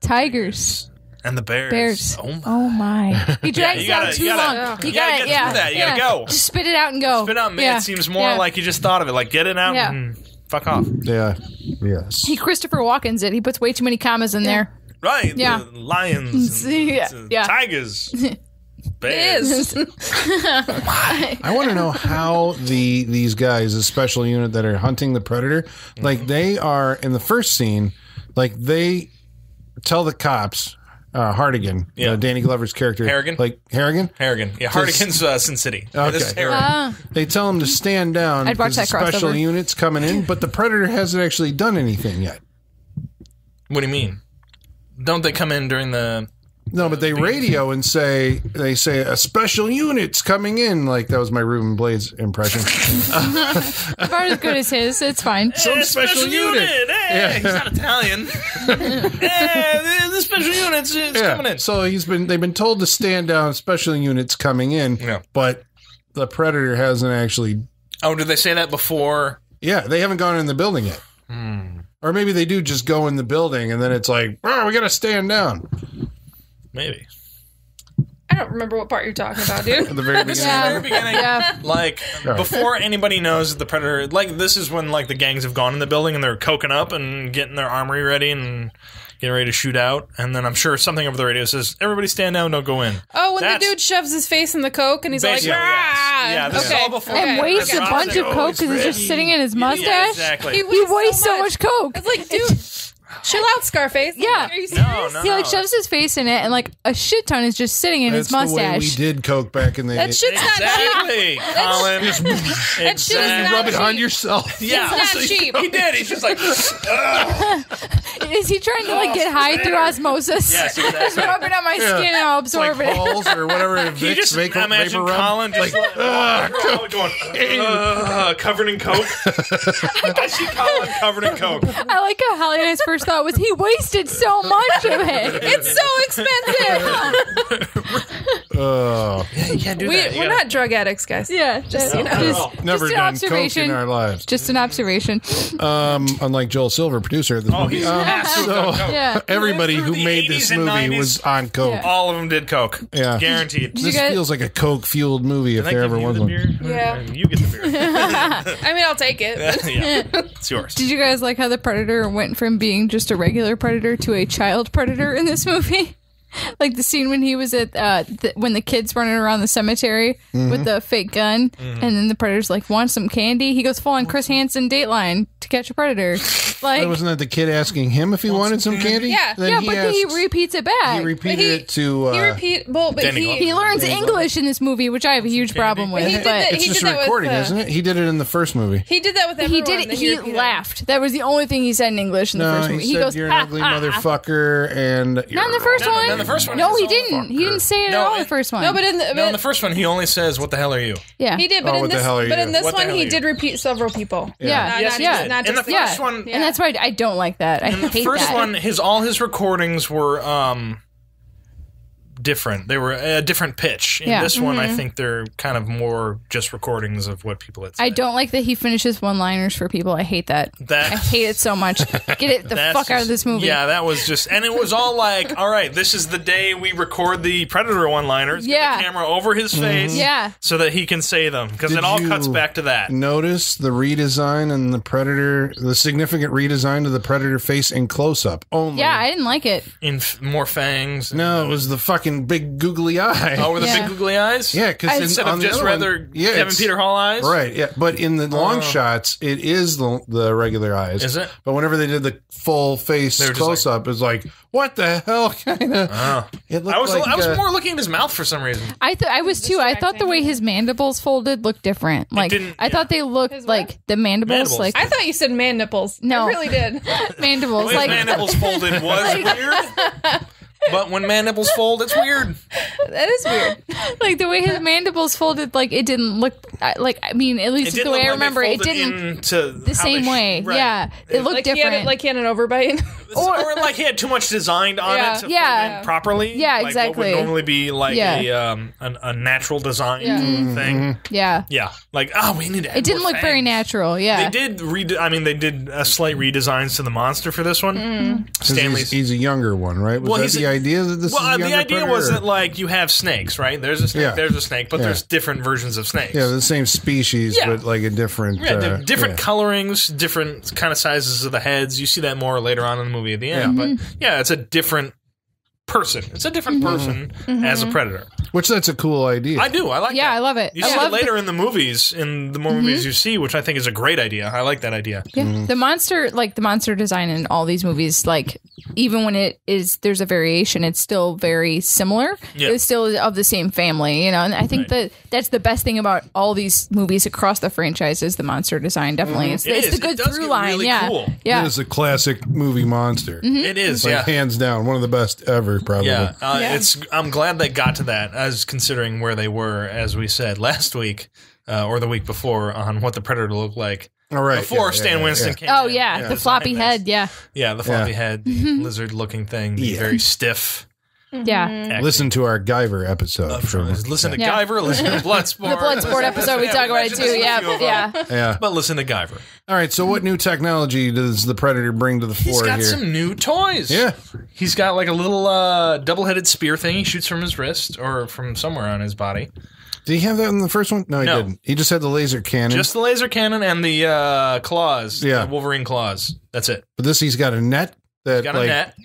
tigers, And the bears. bears. Oh my. Oh my! He *laughs* drags you it out gotta- too you gotta- long. you You gotta gotta, get yeah, through that. You gotta go. Just spit it out and go. Spit out, man. Yeah. It seems more Yeah. like you just thought of it. Like, get it out Yeah. and fuck off. yeah, yes. he Christopher Walken's it. He puts way too many commas in there. Right. Yeah. The lions. *laughs* and Yeah, the yeah. Tigers. *laughs* It Bears. *laughs* I want to know how the these guys, the special unit that are hunting the predator, like they are in the first scene, like they tell the cops, uh, Hartigan, Yeah. uh, Danny Glover's character, Harrigan? like Harrigan. Harrigan. Yeah, Hartigan's uh, Sin City. Okay. This is Harrigan. Ah. They tell him to stand down I'd watch because the that special crossover. units coming in, but the Predator hasn't actually done anything yet. what do you mean? Don't they come in during the? No, but they radio *laughs* and say they say a special unit's coming in. Like that was my Ruben Blades impression. *laughs* *laughs* About as good as his. It's fine. Some special unit. Eh, He's not Italian. eh, the, the special units is coming in. So he's been they've been told to stand down. Special units coming in. Yeah. But the Predator hasn't actually. Oh, did they say that before? Yeah, they haven't gone in the building yet. Or maybe they do just go in the building and then it's like, oh, we got to stand down Maybe. I don't remember what part you're talking about, dude. *laughs* at the very *laughs* beginning. Yeah. Very beginning. Yeah. Like before anybody knows that the predator, like this is when like the gangs have gone in the building and they're coking up and getting their armory ready and getting ready to shoot out. And then I'm sure something over the radio says, "Everybody stand down, don't go in." Oh, when That's- the dude shoves his face in the coke and he's Basically, like, yes. "Ah!" Yeah, this is okay. all before- okay. And wastes a bunch of coke because it's just sitting in his mustache. Yeah, exactly. He He wastes so so much coke. It's like, dude, *laughs* chill out, Scarface. Yeah. Are you No, serious? no, He like no. shoves his face in it, and like a shit ton is just sitting in That's his mustache. the way we did coke back in the That shit's not cheap. Exactly, Colin. That shit is Exactly. not rub it on yourself. Yeah, It's not cheap. He did. He's just like, *laughs* Is he trying to like get high through osmosis? yes, Just exactly. *laughs* rub it on my Yeah. skin and I'll It's like absorb it. balls or whatever. You Vicks just vapor, imagine vapor rub. Colin just like, going, *laughs* uh, covered in coke. I see Colin covered in coke. I like how Holly and I's first thought was he wasted so much of it. It's so expensive. *laughs* *laughs* Oh, Yeah, do we, that. We're gotta- not drug addicts, guys. Yeah, just, No, not at just, never just an done coke in observation. our lives. Just an observation. Um, unlike Joel Silver, producer of this Oh, movie. he's Um, so coke. Yeah. everybody who made this movie 90s. was on coke. Yeah. All of them did coke. Yeah. guaranteed. This guys- feels like a coke fueled movie if there ever was the one. beer? Yeah. You get the beer. *laughs* I mean, I'll take it. *laughs* yeah, it's yours. Did you guys like how the predator went from being just a regular predator to a child predator in this movie? *laughs* Like the scene when he was at uh, th- when the kids running around the cemetery Mm-hmm. with the fake gun, and then the predator's like, "Want some candy?" He goes full on Chris Hansen Dateline to catch a predator. *laughs* Like, Wasn't that the kid asking him if he wanted some candy? Yeah. Then yeah, he but then he repeats it back. he repeated he- it to. Uh, he repeat, well, but Danny he, He learns English in this movie, which I have a huge problem with. He did that- it's he just did a that with, recording, uh, isn't it? He did it in the first movie. he did that with everyone. he did it. then He laughed. That was the only thing he said in English in the No, first he movie. said goes, you're an ugly ha, ha." motherfucker, and Not in the first No, no, one. No, the first one No, he didn't. He didn't say it No, at all. in it- the first one. No, but in the, No, in the first one, he only says, "What the hell are you?" yeah, he did. But Oh, in what the this, hell are but you? in this What the one, hell he are you? did repeat several people. Yeah. Not, Yes, not he just, did. not In just the the first one- Yeah. and that's why I don't like that. I In the hate first that. one, his all his recordings were um different. They were a different pitch. In Yeah. this one, I mm-hmm. think they're kind of more just recordings of what people had said. I don't like that he finishes one-liners for people. I hate that. That- I hate it so much. *laughs* Get it the That's fuck out of this movie. Yeah, that was just, and it was all like, all right, this is the day we record the Predator one-liners. Get Yeah. the camera over his mm-hmm. face, Yeah. so that he can say them because it all cuts back to that. Notice the redesign and the Predator, the significant redesign of the Predator face in close up only. Yeah, I didn't like it. In f- more fangs. no, it was the fucking big googly eye. Oh, with the Yeah. big googly eyes. yeah, because Instead of just rather yeah, Kevin Peter Hall eyes. Right, yeah, but in the long shots, it is the the regular eyes. Is it? But whenever they did the full face They were just close up, it's like, what the hell? *laughs* Kind of. Oh. It looked I was like, I was uh, more looking at his mouth for some reason. I thought I was too. I thought the way his mandibles folded looked different. Like didn't- I thought they looked His what? like the mandibles, Mandibles. like I thought you said man nipples. No. I really did. *laughs* *laughs* mandibles, His like mandibles folded was weird. But when mandibles fold, it's weird. that is weird. like the way his mandibles folded. Like it didn't look like. I mean, at least the way I like they remember, it didn't into the same sh- way. right. Yeah, it looked Like he, different. had, like he had an overbite. *laughs* or, like he had too much designed on Yeah. it to Yeah. fold in properly. Yeah, like exactly. What would normally be like Yeah. a um an, a natural design Yeah. thing. yeah, Yeah, like oh, we need to. Add it didn't more look very natural. Yeah, They did re. I mean, they did a slight redesigns to the monster for this one. Mm. 'cause Stanley's. he's, he's a younger one, right? Was Well, that he's the a- idea that this well, is uh, the idea predator, was or- that like you have snakes, right? There's a snake, Yeah. there's a snake, but Yeah. there's different versions of snakes. yeah, the same species, Yeah. but like a different, Yeah, uh, different colorings, different kind of sizes of the heads. You see that more later on in the movie at the end. But yeah, it's a different person. It's a different mm-hmm. person mm-hmm. as a predator. Which that's a cool idea. I do. I like. It. Yeah, that. I love it. You I see love it later in the movies, in the more movies mm-hmm. you see, which I think is a great idea. I like that idea. Yeah. The monster, like the monster design in all these movies, like even when it is there's a variation, it's still very similar. Yeah. It's still of the same family, you know. And I think that that's the best thing about all these movies across the franchise is the monster design. Definitely, it's, It it's is. the good It does through get line. really yeah, cool. yeah. It is a classic movie monster. It is. Like yeah. hands down, one of the best ever, probably. Yeah, uh, Yeah. it's. I'm glad they got to that, as considering where they were, as we said *laughs* last week uh, or the week before, on what the predator looked like All right. before yeah, Stan yeah, Winston yeah. came. Oh in. yeah, the floppy head. Yeah, Yeah, the floppy Yeah. head, lizard-looking thing, Yeah. very stiff. Yeah. Listen to our Guyver episode. From- listen to Yeah. Guyver. Listen to Bloodsport. *laughs* The Bloodsport episode we Yeah, talk about it too. this in a Yeah, yeah. yeah. But listen to Guyver. All right. So, what new technology does the Predator bring to the He's fore got here? some new toys. Yeah. He's got like a little uh, double-headed spear thing he shoots from his wrist or from somewhere on his body. Did he have that in the first one? No, he No. didn't. He just had the laser cannon. Just the laser cannon and the uh, claws. Yeah. the Wolverine claws. That's it. but this, he's got a net that Got like a net,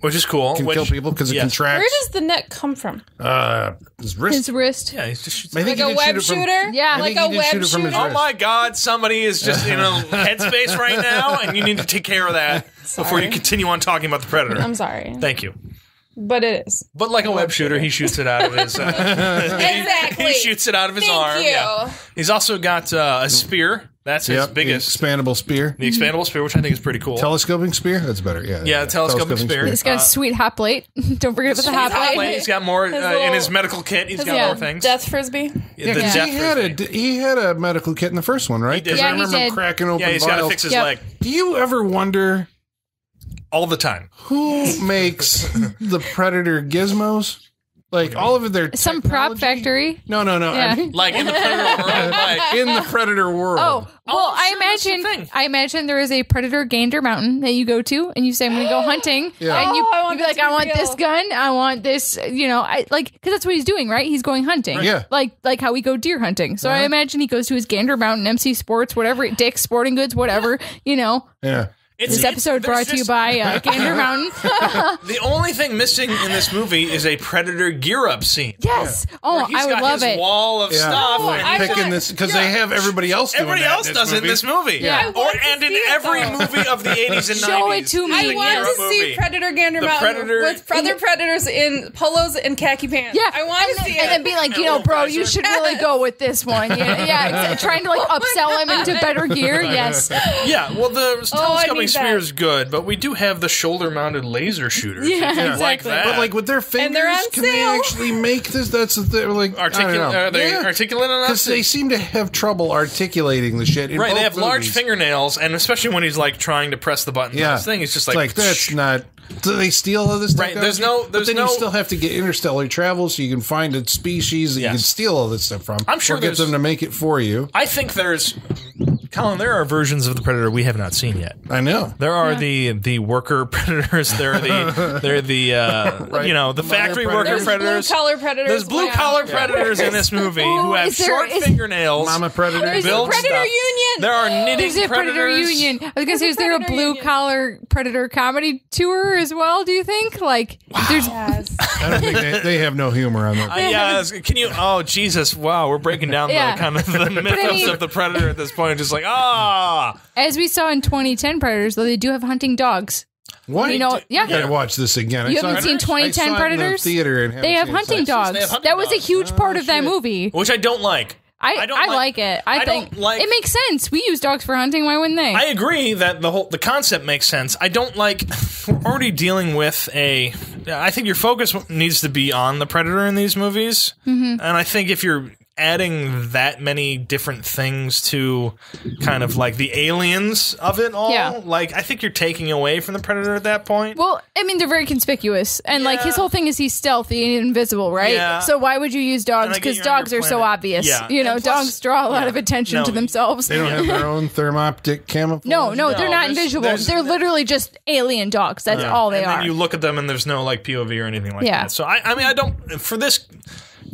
which is cool. can which, kill people because it contracts. Where does the net come from? uh, his wrist. His wrist. Yeah, he just shoots. I think Like a did shoot web from- shooter? Yeah. I like a web shoot it from his shooter. Oh my God! Somebody is just in a *laughs* headspace right now, and you need to take care of that *laughs* before you continue on talking about the predator. I'm sorry, Thank you. But it is. But like a web shooter, he shoots it out of his. Uh, *laughs* Exactly. he shoots it out of his Thank arm. you. Yeah. He's also got uh, a spear. That's his Yep, biggest. the expandable spear. The expandable spear, which I think is pretty cool. Telescoping spear? That's better. Yeah. Yeah, telescoping spear. He's got a sweet hot plate. *laughs* Don't forget about the hot Hot plate. plate. He's got more *laughs* uh, in little- his medical kit. He's got yeah. more things. Death frisbee. Yeah, the 'cause death he had a frisbee. he had a medical kit in the first one, right? He did. 'Cause Yeah, I he remember him did. cracking open Yeah, he's got to vials. fix his Yep. leg Do you ever wonder all the time. who makes the Predator gizmos? Like all of their Some prop technology? factory. No, no, no. I Yeah. Like in the predator world, *laughs* like in the Predator world. Oh, well, oh, I sure, that's the imagine thing. I imagine there is a predator gander mountain that you go to and you say I'm going to go *gasps* hunting Yeah. and you Oh, I want you be that like to I be want real. this gun, I want this, you know, I like cuz that's what he's doing, right? He's going hunting. Yeah. Like like how we go deer hunting. So I uh-huh. imagine he goes to his gander mountain MC Sports whatever, Dick's Sporting Goods whatever, you know. yeah. It's, This it's- episode there's brought to you by uh, *laughs* Gander Mountain. *laughs* The only thing missing in this movie is a predator gear up scene. yes. Oh, I would got love his it. wall of Yeah. stuff. Like and picking got- this because they have everybody else doing it. Everybody that else in does it in this movie. Yeah. I Or and in every though. movie of the 80s and 90s. *laughs* Show it to me. I want to see movie. Predator Gander The Mountain Predator- with other predators in polos and khaki pants. Yeah, I want to see then, it. and then be like, you know, bro, you should really go with this one. Yeah, yeah trying to like upsell him into better gear. Yes, Yeah, well, the Oh, telescoping need spear that. is good, but we do have the shoulder-mounted laser shooters. Yeah, if you Like that. But like with their fingers, they're on can they actually make this? That's the thing. Like articulate, are they articulate enough? Because they seem to have trouble articulating the shit. In right, they both have large fingernails, and especially when he's like trying to press the button. Yeah, on this thing, it's just It's like, that's not. Do they steal all this? Stuff? Right, there's no- But there's then no- you still have to get interstellar travel, so you can find a species that you Yes. can steal all this stuff from. I'm sure or get there's- them to make it for you. I think there's, Colin. There are versions of the predator we have not seen yet. I know. There are the the worker *laughs* predators. There are the they're the uh, you know the factory predators. worker There's predators. blue collar predators. There's blue Yeah. collar predators in this movie who Ooh, have is there- short is- fingernails. Mama predator. There's a build Predator stuff. Union. There are knitting there's a predator predators. union. I was gonna say, is there a *laughs* Predator blue union. collar predator comedy tour as well? Do you think? Like, there's Yes. *laughs* I don't think they, they have no humor on Uh, that. yeah, it's- can you? Oh Jesus! Wow, we're breaking down Yeah. the kind of the mythos mean- of the predator at this point. Just like ah, as we saw in 2010 Predators, though they do have hunting dogs. What? You know, yeah. I gotta watch this again. I You saw haven't it- seen I 2010 saw it in the Predators? theater and haven't They have seen it hunting since. dogs. They have hunting that was a dogs. huge part of that movie. which I don't like. I I I, don't like- like, it. I, I think don't like- it makes sense. We use dogs for hunting. Why wouldn't they? I agree that the whole the concept makes sense. I don't like *laughs* we're already dealing with a. I think your focus needs to be on the predator in these movies, Mm-hmm. and I think if you're adding that many different things to kind of like the aliens of it all, Yeah. like I think you're taking away from the predator at that point. Well, I mean, they're very conspicuous, and like his whole thing is he's stealthy and invisible, right? Yeah. So why would you use dogs? Because you're on dogs are so obvious. Yeah. You know, plus- dogs draw a lot yeah. of attention No, to themselves. They don't have their own thermoptic camouflage. no, no, they're not there's- invisible. there's- They're literally just alien dogs. That's all they and are. then you look at them and there's no like POV or anything like Yeah. that. So I, I mean, I don't for this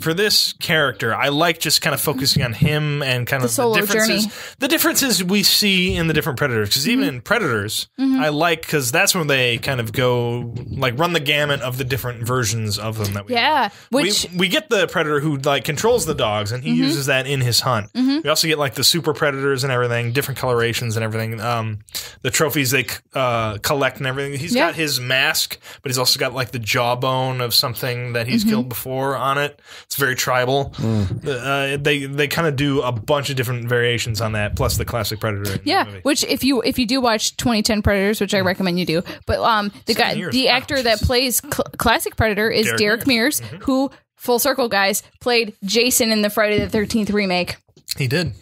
for this character, I like just kind of focusing on him and kind of the, differences. journey. The differences we see in the different predators, because even Mm-hmm. in Predators, I like because that's when they kind of go like run the gamut of the different versions of them that we Yeah, which we, we get the predator who like controls the dogs and he Mm-hmm. uses that in his hunt. We also get like the super predators and everything, different colorations and everything. Um, the trophies they uh, collect and everything. He's Yeah. got his mask, but he's also got like the jawbone of something that Mm-hmm. he's killed before on it. It's very tribal. Uh, they they kind of do a bunch of different variations on that, plus the classic predator. Yeah, movie. which if you if you do watch 2010 Predators, which I recommend you do, but um the guy years. the Wow, actor that plays cl- classic Predator is Derek Derek, Mears, Mm-hmm. who full circle guys played Jason in the Friday the 13th remake. he did.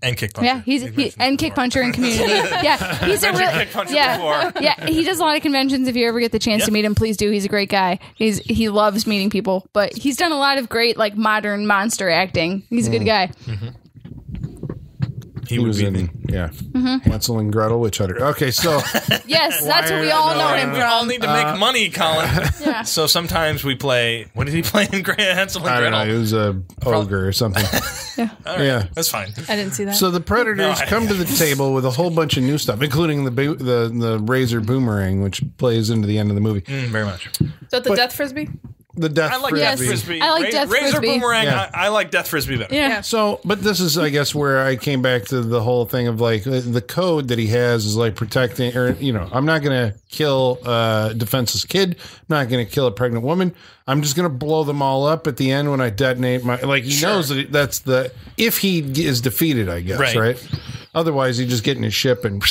And kick puncher. Yeah, he's he, and kick puncher in Community. *laughs* yeah, he's a real Kick puncher yeah before. *laughs* yeah. He does a lot of conventions. If you ever get the chance to meet him, please do. He's a great guy. He's he loves meeting people, but he's done a lot of great like modern monster acting. He's a good mm-hmm. guy. Mm-hmm. He, He was in, the- yeah, Mm-hmm. Hansel and Gretel Witch Hunter. Okay, so *laughs* Yes, that's what we all know him We all need to make money, Colin. *laughs* Yeah. So sometimes we play. What did he play in Grand Hansel and I don't Gretel? know. It was a ogre or something. *laughs* yeah. That's fine. I didn't see that. So the predators No, come to the table with a whole bunch of new stuff, including the bo- the the razor boomerang, which plays into the end of the movie. Mm, very much. Is that the death frisbee? The death I like frisbee. Death Frisbee. I like Ra- Death Razor Frisbee. Boomerang. Yeah. I, I like Death Frisbee better. Yeah. So, but this is, I guess, where I came back to the whole thing of like the the code that he has is like protecting, or you know, I'm not going to kill a defenseless kid. I'm not going to kill a pregnant woman. I'm just going to blow them all up at the end when I detonate my. Like he Sure. knows that that's the if he is defeated, I guess, Right. right? Otherwise, he just get in his ship and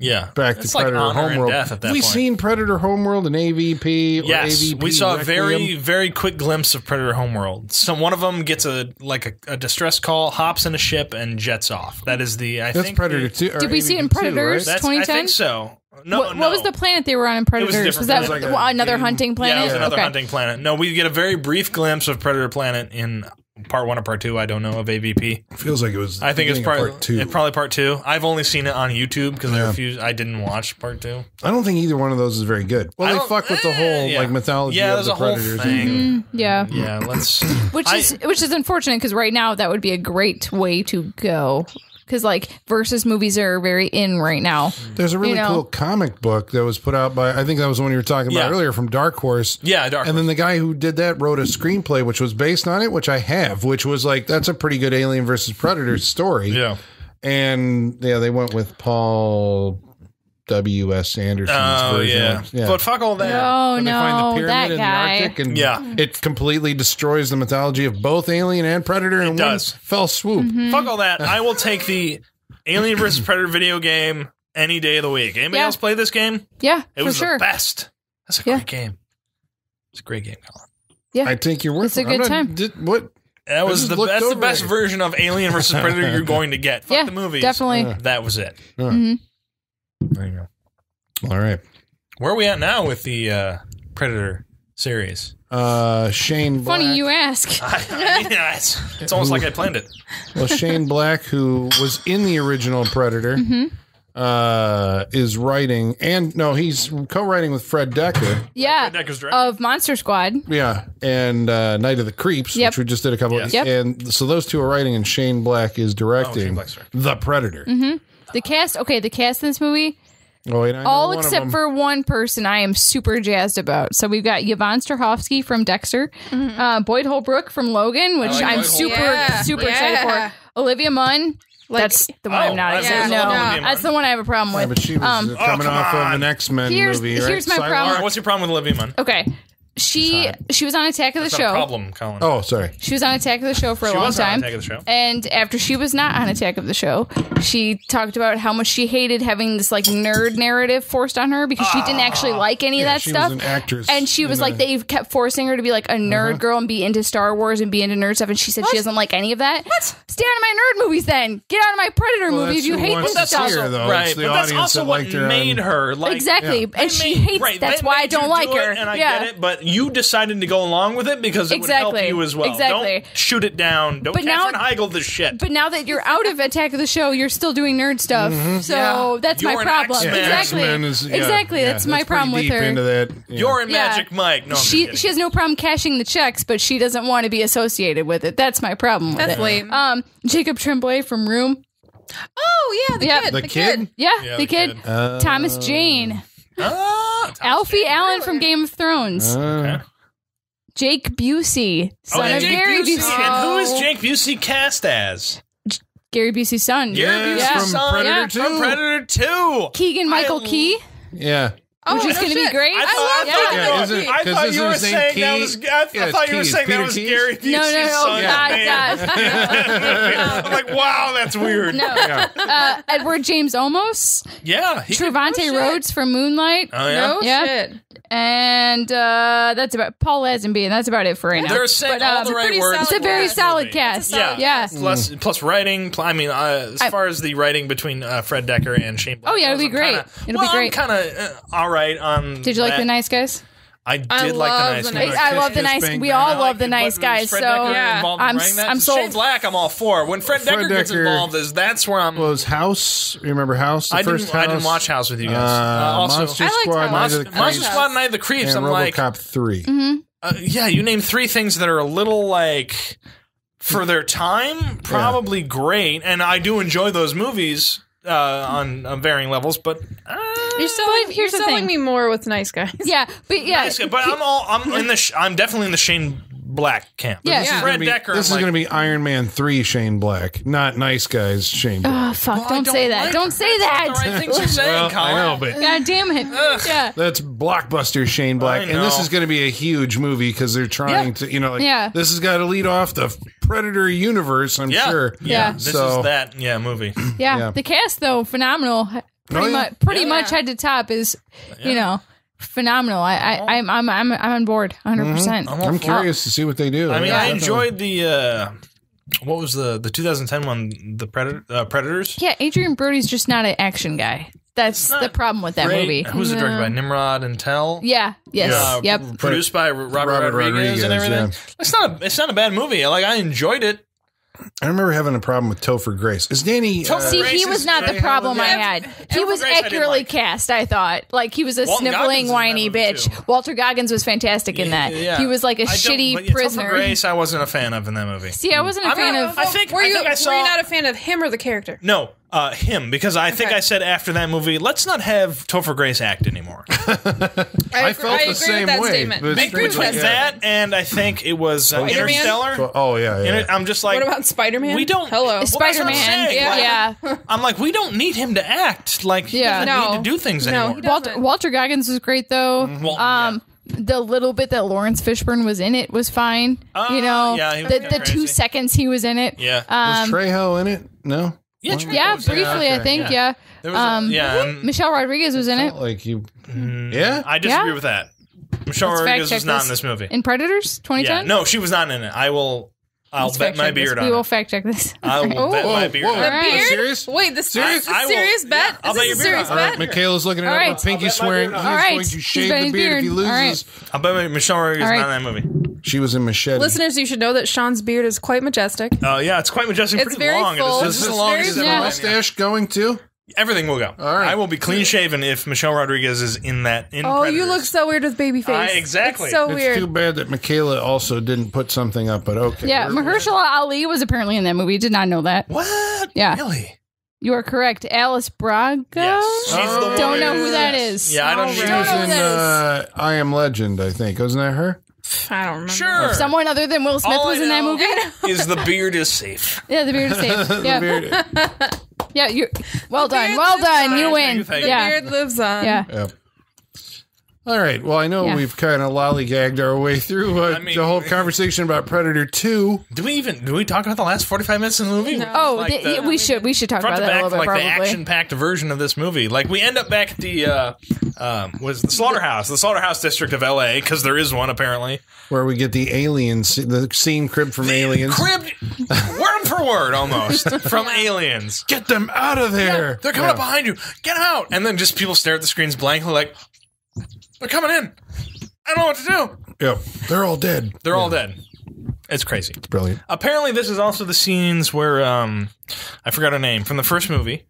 Yeah. back It's to like Predator Homeworld. death at that Have we point. seen Predator Homeworld and AVP? Or Yes, AVP we saw a very, very quick glimpse of Predator Homeworld. Some one of them gets a like a, a distress call, hops in a ship, and jets off. That is the I That's think Predator the- two. or Did we see it in Predators? right? That's, I 2010? think so. No, what, no. what was the planet they were on in Predators? different. Was that It was like another game- hunting planet? Yeah, it was another Okay. hunting planet. No, we get a very brief glimpse of Predator Planet in part one or part two. I don't know of AVP. Feels like it was. I think it's beginning of part, part two. It's probably part two. I've only seen it on YouTube because I Yeah. refuse. I didn't watch part two. I don't think either one of those is very good. Well, I they don't- fuck with the eh, whole yeah. like mythology Yeah, of there's the a whole predators. thing. Yeah. Yeah, let's. Which I- is which is unfortunate because right now that would be a great way to go. Because like versus movies are very in right now. There's a really You know. cool comic book that was put out by I think that was the one you were talking about Yeah. earlier from Dark Horse. Yeah, Dark Horse. And then the guy who did that wrote a screenplay which was based on it, which I have, which was like that's a pretty good Alien versus Predator story. Yeah. And yeah, they went with Paul W. S. Anderson's Oh version. yeah. yeah. But fuck all that. Oh And they find the no, pyramid that in guy. the Arctic, and Yeah. it completely destroys the mythology of both Alien and Predator in one does. fell swoop. Mm-hmm. Fuck all that. I will take the Alien versus Predator video game any day of the week. Anybody Yeah. else play this game? yeah, It for was sure. the best. That's a Yeah. great game. It's a great game, Colin. Yeah, I take your word It's a it. I'm good not- time. Did, what? That was the looked that's the best version of Alien versus Predator you're *laughs* going to get. Fuck Yeah, the movies. definitely. That was it. Mhm. There you go. All right. Where are we at now with the uh, Predator series? Uh, Shane Black. Funny you ask. *laughs* I, I mean, it's, it's almost like I planned it. Well, Shane Black, who was in the original Predator, Mm-hmm. uh, is writing, and no, he's co-writing with Fred Dekker. Yeah, Dekker's directing. of Monster Squad. Yeah, and uh, Night of the Creeps, Yep. which we just did a couple. Yes. of Yep. And so those two are writing, and Shane Black is Oh, directing Black's right. the Predator. The cast. Okay, the cast in this movie. Oh, wait, I know All one of except them. for one person I am super jazzed about. So we've got Yvonne Strahovski from Dexter, uh, Boyd Holbrook from Logan, which like I'm Boyd super, Holbrook. Yeah. super Yeah. excited for. Olivia Munn. Like- that's the one Oh, I'm not I excited. thought it was No, Olivia that's the one I have a problem Yeah, with. but she was um, coming Oh, come off of an X Men Here's- movie, right? here's my Psylocke? problem. What's your problem with Olivia Munn? okay, she she was on Attack of the It's not a Show. problem, Colin. Oh, sorry. She was on Attack of the Show for a She long was on time. Attack of the Show. And after she was not on Attack of the Show, she talked about how much she hated having this like nerd narrative forced on her because she didn't actually like any Yeah, of that she stuff. was an actress and she was the- Uh-huh. like, they kept forcing her to be like a nerd girl and be into Star Wars and be into nerd stuff. And she said she doesn't like any of that. What? Stay out of my nerd movies then. Get out of my Predator Well, movie that's if you who hate wants this to stuff. see her, though. right, It's the but that's audience also that what liked her made on- her like exactly. Yeah. And They she made- hates right, that's they why I made don't like do it, her. and I yeah. get it, but but you decided to go along with it because it would Exactly. help you as well. Exactly. Don't shoot it down. Don't But now- Katherine Heigl the shit. But now that you're out of Attack of the Show, you're still doing nerd stuff. So Yeah. that's my You're an problem. X-Men. Yeah, Exactly. X-Men is- yeah, exactly. yeah, that's my pretty problem with her. Into that, yeah. You're in Yeah. Magic Mike. No, I'm she she has no problem cashing the checks, but she doesn't want to be associated with it. That's my problem with That's it. lame. Um, Jacob Tremblay from Room. oh yeah, the Yeah. kid. The kid? Yeah, Yeah, the the kid. kid. Uh, Thomas Jane. Ah, Alfie Allen from Game of Thrones. uh, Jake Busey, son oh, and of Jake Gary Busey. Busey. And who is Jake Busey cast as? Gary Busey's son. Gary Yes, Busey's from son Predator Yeah. 2. From Predator Two. Keegan Michael I- Key, yeah. Oh, which is no going to be great. I thought, love I that. thought, Yeah, you were- it- I 'cause thought you were his name saying that Key? was. I, I Yeah, it's thought you were Keys. saying that Peter was Keys? Gary Busey's no, no, no, son. God, man. God. *laughs* I'm like, wow, that's weird. no. Uh, Edward James Olmos, Yeah, he Trevante shit. Rhodes from Moonlight, Oh yeah. No Yeah. shit. and uh, that's about Paul Lazenby, and that's about it for right now. They're saying But, all um, the right words. It's a very cast. solid Movie. cast. Yeah. yeah. Plus, plus writing. pl- I mean, uh, as I- far as the writing between uh, Fred Dekker and Shane. Black Oh, yeah, it'll be great. Kinda, It'll be well, great. I'm kind of uh, all right on. Did you like that. the Nice Guys? I did I like the nice The guys. Nice I love the nice. We all I love the but nice guys. Fred So Yeah. I'm that? I'm Shane sold. Black, I'm all for. When Fred, Fred Dekker, gets involved, is that's where I'm. Was House? You remember House? The I first didn't. I didn't watch House with you guys. Uh, Uh, also, Monster I liked Squad, House. Night of Monster, the Monster Monster Creeps, Squad, Night of the Creeps. and I'm like, RoboCop 3. Mm-hmm. uh, yeah, you name three things that are a little like for their time, probably great, and I do enjoy those movies uh, on, on varying levels. But uh, You're selling, But you're the selling thing. me more with nice guys. Yeah, but yeah, nice guy. but I'm all I'm in the I'm definitely in the Shane Black camp. Yeah. This is Yeah. Fred Gonna be- Dekker. This is I'm like, going to be Iron Man 3 Shane Black, not Nice Guys Shane ah, Black. Oh fuck! well, I don't, say that. like- don't say that's that. The right things *laughs* you're saying, well, Colin. I know, but God damn it! Yeah. that's blockbuster Shane Black, and this know. is going to be a huge movie because they're trying Yeah. to, you know, like Yeah. this has got to lead off the Predator universe. I'm Yeah, sure. yeah. Yeah. This So- is that yeah movie. yeah, Yeah. The cast though, phenomenal. Oh, pretty Oh, yeah. much, pretty Yeah. much head to top is, you know, phenomenal. I, I, I'm, I'm, I'm, I'm on board, 100. percent I'm I'm curious to see what they do. I mean, Yeah, I definitely. enjoyed the uh, what was the the 2010 one, the Predator uh, Predators. Yeah, Adrien Brody's just not an action guy. That's the problem with that Great. movie. Who's it directed by? Nimród Antal. Yeah. Yes. Uh, Yep. Produced by Robert, Robert Rodriguez, and Rodriguez, everything. It's not. A, it's not a bad movie. Like I enjoyed it. I remember having a problem with Topher Grace. Is Danny? Topher uh, See, he was not the problem I had. He was Grace I didn't accurately like. cast, I thought. Like he was a Walton Goggins sniveling, is in whiny that movie, bitch. too. Walton Goggins was fantastic in that. Yeah. He was like a I don't- shitty but yeah, Topher prisoner. Grace, I wasn't a fan of in that movie. See, I wasn't a I'm fan not- of. I think. Were I you, think I saw. were you not a fan of him or the character? no, uh, him because I think Okay. I said after that movie, let's not have Topher Grace act anymore. *laughs* I felt I the agree same with that way. statement. but I it's agree with strange, Between yeah. that and I think it was uh, Spider-Man? Interstellar. Oh yeah, yeah. And it- I'm just like, What about Spider Man? We don't- Hello. Well, that's what I'm Spider Man. saying, Yeah. like- *laughs* I'm like, we don't need him to act. Like, he Yeah. doesn't No. need to do things No, anymore. he doesn't. Walton, Walton Goggins was great though. Well, um, the little bit that Laurence Fishburne was in it was fine. Uh, you know, yeah, he was the, kinda the two crazy. seconds he was in it. Yeah. was Um, Trejo in it? No. Yeah, Well, yeah, was in briefly, I okay, think. yeah. Yeah. There was a- Um, yeah, and Michelle Rodriguez was in it. Like you. Yeah. I disagree Yeah. with that. Michelle Let's fact Rodriguez check was not in this movie. In Predators 2010? yeah, no, she was not in it. I will. I'll Let's bet my check this. beard We will fact check this. *laughs* I will bet Oh, my beard whoa. on The it. Are beard? serious? Wait, this Serious? is a I will- serious bet? yeah, I'll Is bet your beard serious on All it. Michaela's looking it All up right. Pinky I'll bet my swearing. He's on it. All going to shave the beard if he beard. All right. loses. I'll bet my Michelle Rodriguez All is right. not in that movie. She was in Machete. Listeners, you should know that Sean's beard is quite majestic. Oh yeah, it's quite majestic. It's pretty very long. full. It's, It's as long very as Is it's the Yeah. mustache going too? Everything will go. All right. I will be clean shaven if Michelle Rodriguez is in that. In Oh, you Predators. look so weird with baby face. I- exactly. It's so It's weird. too bad that Michaela also didn't put something up, but okay. Yeah, We're- Mahershala Ali was apparently in that movie. Did not know that. What? Yeah. Really? You are correct. Alice Braga? Yes. She's the Oh. one. Don't know who that is. Yeah, I don't. She She Don't was know who in that uh, I Am Legend, I think. Wasn't that her? I don't remember. Sure. Someone other than Will Smith All I was in that know movie. Is the beard is safe? *laughs* Yeah, the beard is *laughs* safe. Yeah, Beard- *laughs* yeah. You well done, well is done. You win. Thank The Yeah, beard lives on. yeah. Yep. All right. Well, I know Yeah. we've kind of lollygagged our way through uh, I mean- the whole conversation about Predator 2. Do we even? Do we talk about the last forty-five minutes of the movie? No. Oh, Like the- the- we should we should talk front about to that a little bit like the action-packed version of this movie. Like we end up back at the uh, um, was the slaughterhouse, the slaughterhouse district of L.A. because there is one apparently. Where we get the aliens, the scene crib from Aliens. Cribbed word for word almost *laughs* from Aliens. Get them out of there! They're coming Yeah. up behind you. Get them out! And then just people stare at the screens blankly, like they're coming in. I don't know what to do. Yep. They're all dead. They're all dead. It's crazy. It's brilliant. Apparently, this is also the scenes where um, I forgot her name from the first movie.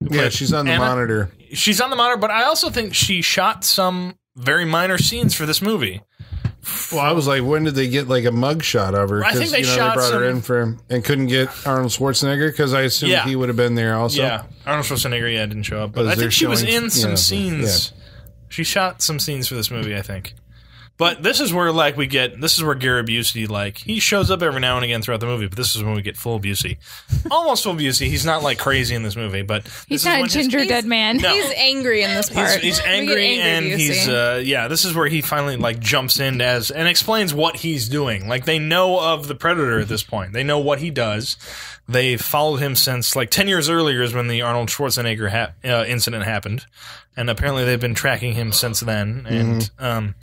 Yeah, she's on the Anna? monitor. She's on the monitor, but I also think she shot some very minor scenes for this movie. Well, I was like, when did they get like a mug shot of her? I think 'Cause, they you know, shot they brought her some- in for and couldn't get Arnold Schwarzenegger because I assumed Yeah. he would have been there also. yeah, Arnold Schwarzenegger, yeah, didn't show up, but Because I they're think she was showing- in some yeah, scenes. She shot some scenes for this movie, I think. But this is where like we get this is where Gary Busey like he shows up every now and again throughout the movie, but this is when we get full Busey, *laughs* almost full Busey. He's not like crazy in this movie, but He's this is not a when his- ginger dead man. No. He's angry in this part. He's, he's We get angry, and Busey. he's uh, yeah. This is where he finally like jumps in as and explains what he's doing. Like they know of the predator at this point. They know what he does. They've followed him since like ten years earlier is when the Arnold Schwarzenegger ha- uh, incident happened, and apparently they've been tracking him since then. And um,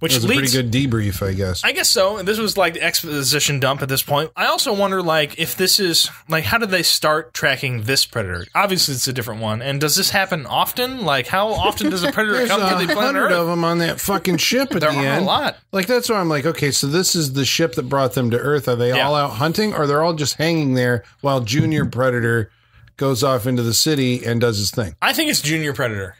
which It was a leads pretty good debrief, I guess. I guess so. This was like the exposition dump at this point. I also wonder, like, if this is like, how did they start tracking this predator? Obviously, it's a different one. And does this happen often? Like, how often does a *laughs* predator come to a the planet hundred Earth? of them on that fucking ship at *laughs* There the are a lot. Like that's why I'm like, okay, so this is the ship that brought them to Earth. Are they Yeah. all out hunting, or they're all just hanging there while Junior Predator goes off into the city and does his thing? I think it's Junior Predator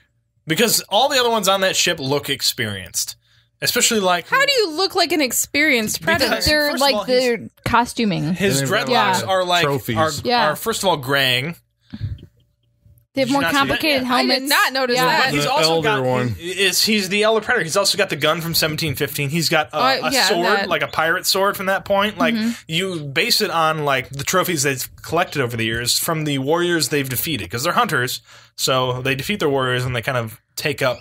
because all the other ones on that ship look experienced, especially like How do you look like an experienced predator? Because- They're First of all, like the costuming. his And they've got dreadlocks Yeah. are like trophies. are, Yeah. are first of all graying. They have more not that? complicated Yeah. I did helmets. not notice Yeah. that. But he's The also elder got one. Is he's the elder predator? He's also got the gun from 1715. He's got a, Oh, a yeah, sword, that- like a pirate sword from that point. Like Mm-hmm. you base it on like the trophies they've collected over the years from the warriors they've defeated because they're hunters. So they defeat their warriors and they kind of take up.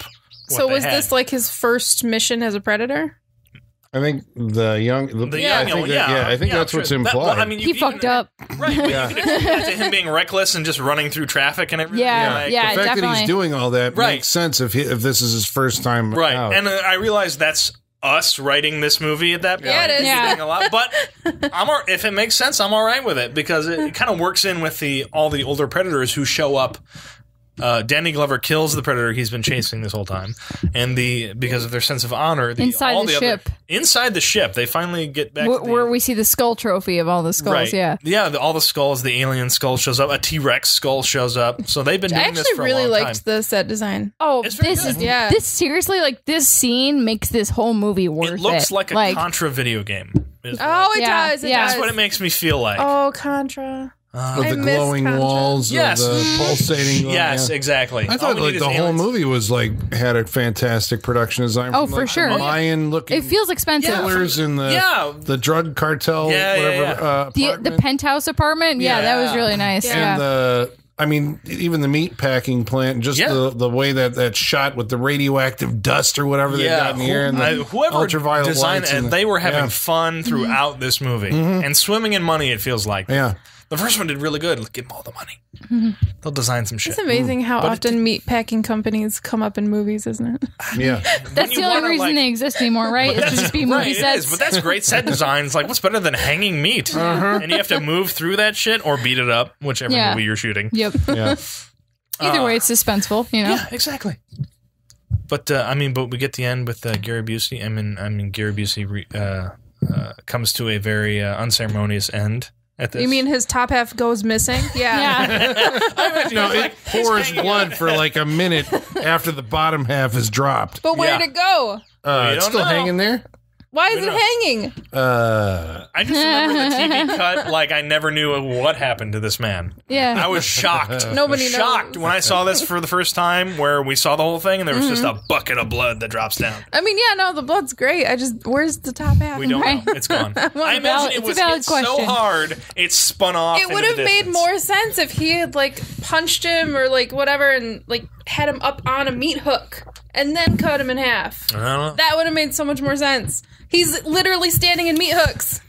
What So they was had. this like his first mission as a predator? I think the young, the, The yeah, I young- think that- yeah, yeah, I think yeah, that's sure. what's That- implied. well, I mean, He you fucked even- up. *laughs* right? But Yeah. you can to him being reckless and just running through traffic and everything. Yeah, like- yeah. the fact that he's doing all that Right. makes sense if he, if this is his first time Right. out. And uh, I realize that's us writing this movie at that point. Yeah, it is. Yeah. A lot, but I'm all, if it makes sense, I'm all right with it because it, it kind of works in with the all the older predators who show up. Uh, Danny Glover kills the predator he's been chasing this whole time, and the because of their sense of honor, the, Inside all the other- ship. inside the ship, they finally get back. Where, to the, where we see the skull trophy of all the skulls. right, Yeah. yeah, the, all the skulls, the alien skull shows up, a T Rex skull shows up, so they've been doing I this actually for really a long liked time. the set design. Oh, this good. is Yeah. This seriously, like this scene makes this whole movie worth It looks it. like a Contra video game. Oh, it Yeah, does. It yeah. does. that's what it makes me feel like. Oh, Contra. With I the miss glowing Contra. walls, Yes. of the pulsating. glow- *laughs* Yes, yeah. exactly. I All thought we like need the is whole aliens. movie was like had a fantastic production design. Oh, from, for like, sure. the Mayan looking. It feels expensive. Yeah. pillars in the Yeah. the drug cartel Yeah, yeah, whatever yeah. Uh, the the apartment. penthouse apartment. Yeah, that was Yeah. really nice. Yeah. Yeah. and the I mean even the meat packing plant just Yeah. the the way that that shot with the radioactive dust or whatever they got in here and the I- whoever ultraviolet designed lights it, and the- they were having yeah. Mm-hmm. fun throughout this movie and swimming in money. It feels like yeah the first one did really good. Give them all the money. They'll design some shit. It's amazing how But it often meat packing companies come up in movies, isn't it? yeah *laughs* That's the only wanna, reason like- they exist anymore, right? It's just be Right, movie it sets. is, but that's great set design. It's like, what's better than hanging meat? Uh-huh. And you have to move through that shit or beat it up, whichever Yeah. movie you're shooting. Yep. yeah *laughs* Either way, it's suspenseful. You know. Yeah, exactly. But uh, I mean, but we get the end with uh, Gary Busey. I mean, I mean, Gary Busey re- uh, uh, comes to a very uh, unceremonious end at this. You mean his top half goes missing? *laughs* Yeah. Yeah. no it pours blood for like a minute *laughs* after the bottom half is dropped But where'd Yeah. it go? uh We it's don't still know. hanging there Why is We it don't hanging? uh I just remember the TV *laughs* cut like I never knew what happened to this man. Yeah. I was shocked. *laughs* Nobody shocked knows. when I saw this for the first time, where we saw the whole thing and there was just Mm-hmm. a bucket of blood that drops down. I mean, yeah, no, the blood's great. I just, where's the top half? We don't *laughs* Right. know. It's gone. I imagine valid- it it's a was valid hit so question. hard it spun off. It into would have the made distance. more sense if he had like punched him or like whatever and like had him up on a meat hook and then cut him in half. I don't know. That would have made so much more sense. He's literally standing in meat hooks.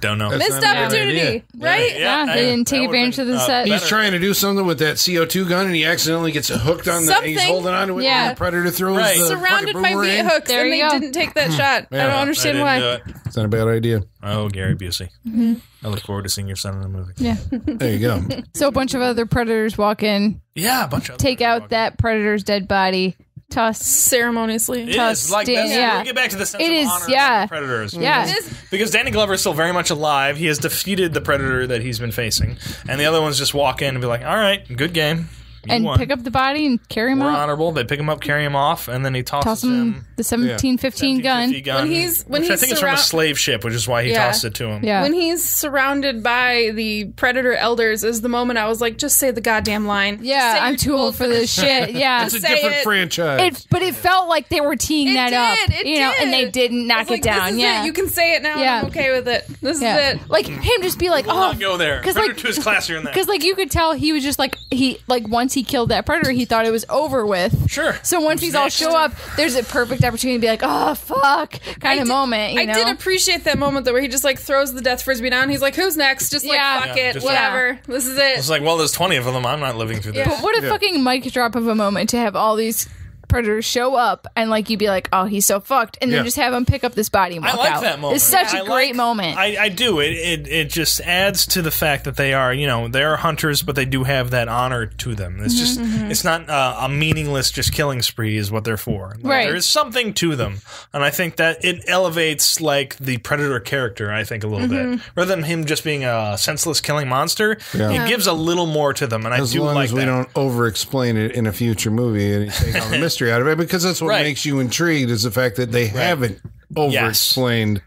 Don't know. That's Missed not a bad opportunity, idea. right? Yeah, they didn't take advantage been, of the uh, set. He's trying to do something with that CO2 gun, and he accidentally gets hooked on the. He's Something. holding onto it. Yeah. and the predator throws Right. the Surrounded fucking by meat boomerang. hooks There and you they go. didn't take that shot. I don't understand I why. do it. It's not a bad idea. Oh, Gary Busey. Mm-hmm. I look forward to seeing your son in the movie. yeah. There you go. *laughs* So a bunch of other predators walk in, Yeah, a bunch of take out that predator's dead body. Tusk. ceremoniously. It Tusk, is like Dan- that's, yeah. we get back to the sense It of is, honor yeah. of predators. Yeah. It is- Because Danny Glover is still very much alive. He has defeated the predator that he's been facing, and the other ones just walk in and be like, "All right, good game, you And won. pick up the body and carry him We're out. honorable." They pick him up, carry him off, and then he tosses Toss him him. the 1715 gun. 1750 gun. When he's- when which I he's think it's from a surround- slave ship, which is why he Yeah. tossed it to him. Yeah. When he's surrounded by the predator elders is the moment I was like, just say the goddamn line. Yeah, say I'm you're too old for this *laughs* shit. Yeah. It's a Say different it. franchise. It, but it felt like they were teeing It that up, did, it you know, and they did. didn't knock It's like, it down. This is yeah, it. You can say it now. Yeah. I'm okay with it. This yeah. is it. Like him, just be like, We'll oh, go there. because Predator like, Two is classier than that. *laughs* because like you could tell he was just like he like once he killed that predator, he thought it was over with. Sure. So once Who's these all show up, there's a perfect opportunity to be like, oh fuck, kind I of did- moment. You I know? did appreciate that moment though, where he just like throws the death frisbee down. He's like, "Who's next?" Just like, Yeah. fuck Yeah, it, just- uh, whatever. This is it. It's like, well, there's 20 of them. I'm not living through this. Yeah. What a fucking mic drop of a moment to have all these predators show up and like you'd be like, oh, he's so fucked, and then Yeah. just have him pick up this body and I walk like out. that moment. It's such a I great like- moment. I, I do. It, it it just adds to the fact that they are, you know, they are hunters, but they do have that honor to them. It's just, Mm-hmm, it's not uh, a meaningless just killing spree is what they're for. Like, Right. There is something to them, and I think that it elevates like the predator character. I think a little Mm-hmm. bit rather than him just being a senseless killing monster. Yeah. It gives a little more to them, and I as do long like as we that. don't over-explain it in a future movie and you take all the *laughs* mystery out of it, because that's what Right. makes you intrigued is the fact that they haven't over-explained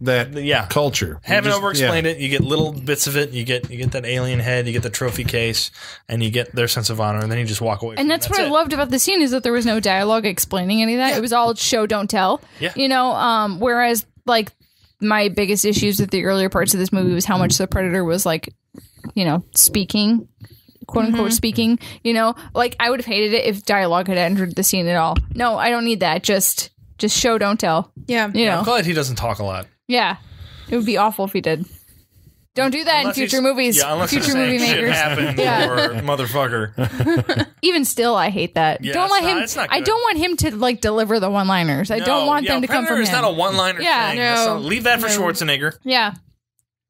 that Yeah. culture. Haven't just- over-explained yeah. it. You get little bits of it. You get you get that alien head. You get the trophy case, and you get their sense of honor. And then you just walk away. and from it. that's, what I loved about the scene is that there was no dialogue explaining any of that. It was all show don't tell. Yeah. You know, um, whereas like my biggest issues with the earlier parts of this movie was how much the predator was like, you know, speaking quote unquote mm-hmm. speaking, you know? Like I would have hated it if dialogue had entered the scene at all. No, I don't need that. Just just show don't tell. yeah. You know. I'm glad he doesn't talk a lot. Yeah. It would be awful if he did. Don't do that Unless in future movies. Yeah, unless future he's saying movie shit makers. happened Yeah. or motherfucker. *laughs* Even still, I hate that. Yeah, don't let not- him. I don't want him to like deliver the one-liners. I don't want yeah, them to come Predator from is him. not a one-liner Yeah. thing. No. not- leave that for Schwarzenegger. yeah,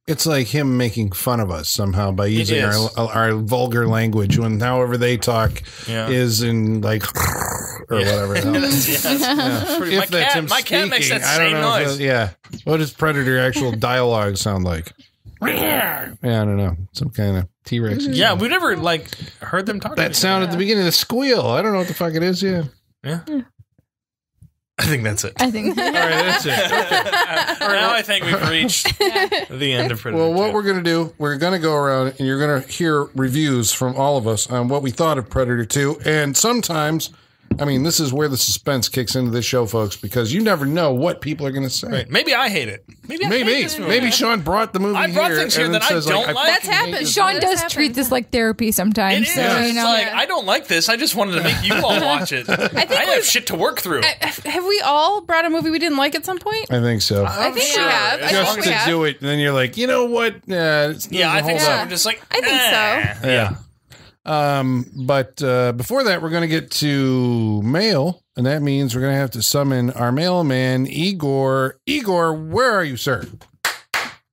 It's like him making fun of us somehow by using our, our vulgar language when however they talk Yeah. is in like *laughs* or whatever. the hell. *laughs* Yes. *laughs* If My that's cat, him my cat makes speaking, that I don't same know noise. it- yeah. What does Predator actual dialogue sound like? yeah, I don't know. Some kind of T Rex. Mm-hmm. Yeah, we never like heard them talk. That each sound at the beginning, of the squeal. I don't know what the fuck it is. Yeah. Yeah. I think that's it. I think. *laughs* All right, that's it. *laughs* now I think we've reached the end of Predator. Well, what 2. we're going to do, we're going to go around and you're going to hear reviews from all of us on what we thought of Predator 2. And sometimes, I mean, this is where the suspense kicks into this show, folks, because you never know what people are going to say. Right. Maybe I hate it. Maybe I hate Maybe, this movie. maybe Sean brought the movie I brought here things here and that then I says, don't I like. That's fucking hate happened. this Sean This does happens. treat this like therapy sometimes. It is. so, you It's know. like I don't like this. I just wanted to make you all *laughs* watch it. I, think have we've- shit to work through. Have we all brought a movie we didn't like at some point? I think so. I think sure. we have. I As think Just we to have. do it, and then you're like, you know what? Yeah, it's, yeah, I think hold so. up. I'm just like I think so. eh. Yeah. Um, but uh, before that, we're going to get to mail, and that means we're going to have to summon our mailman, Igor. Igor, where are you, sir?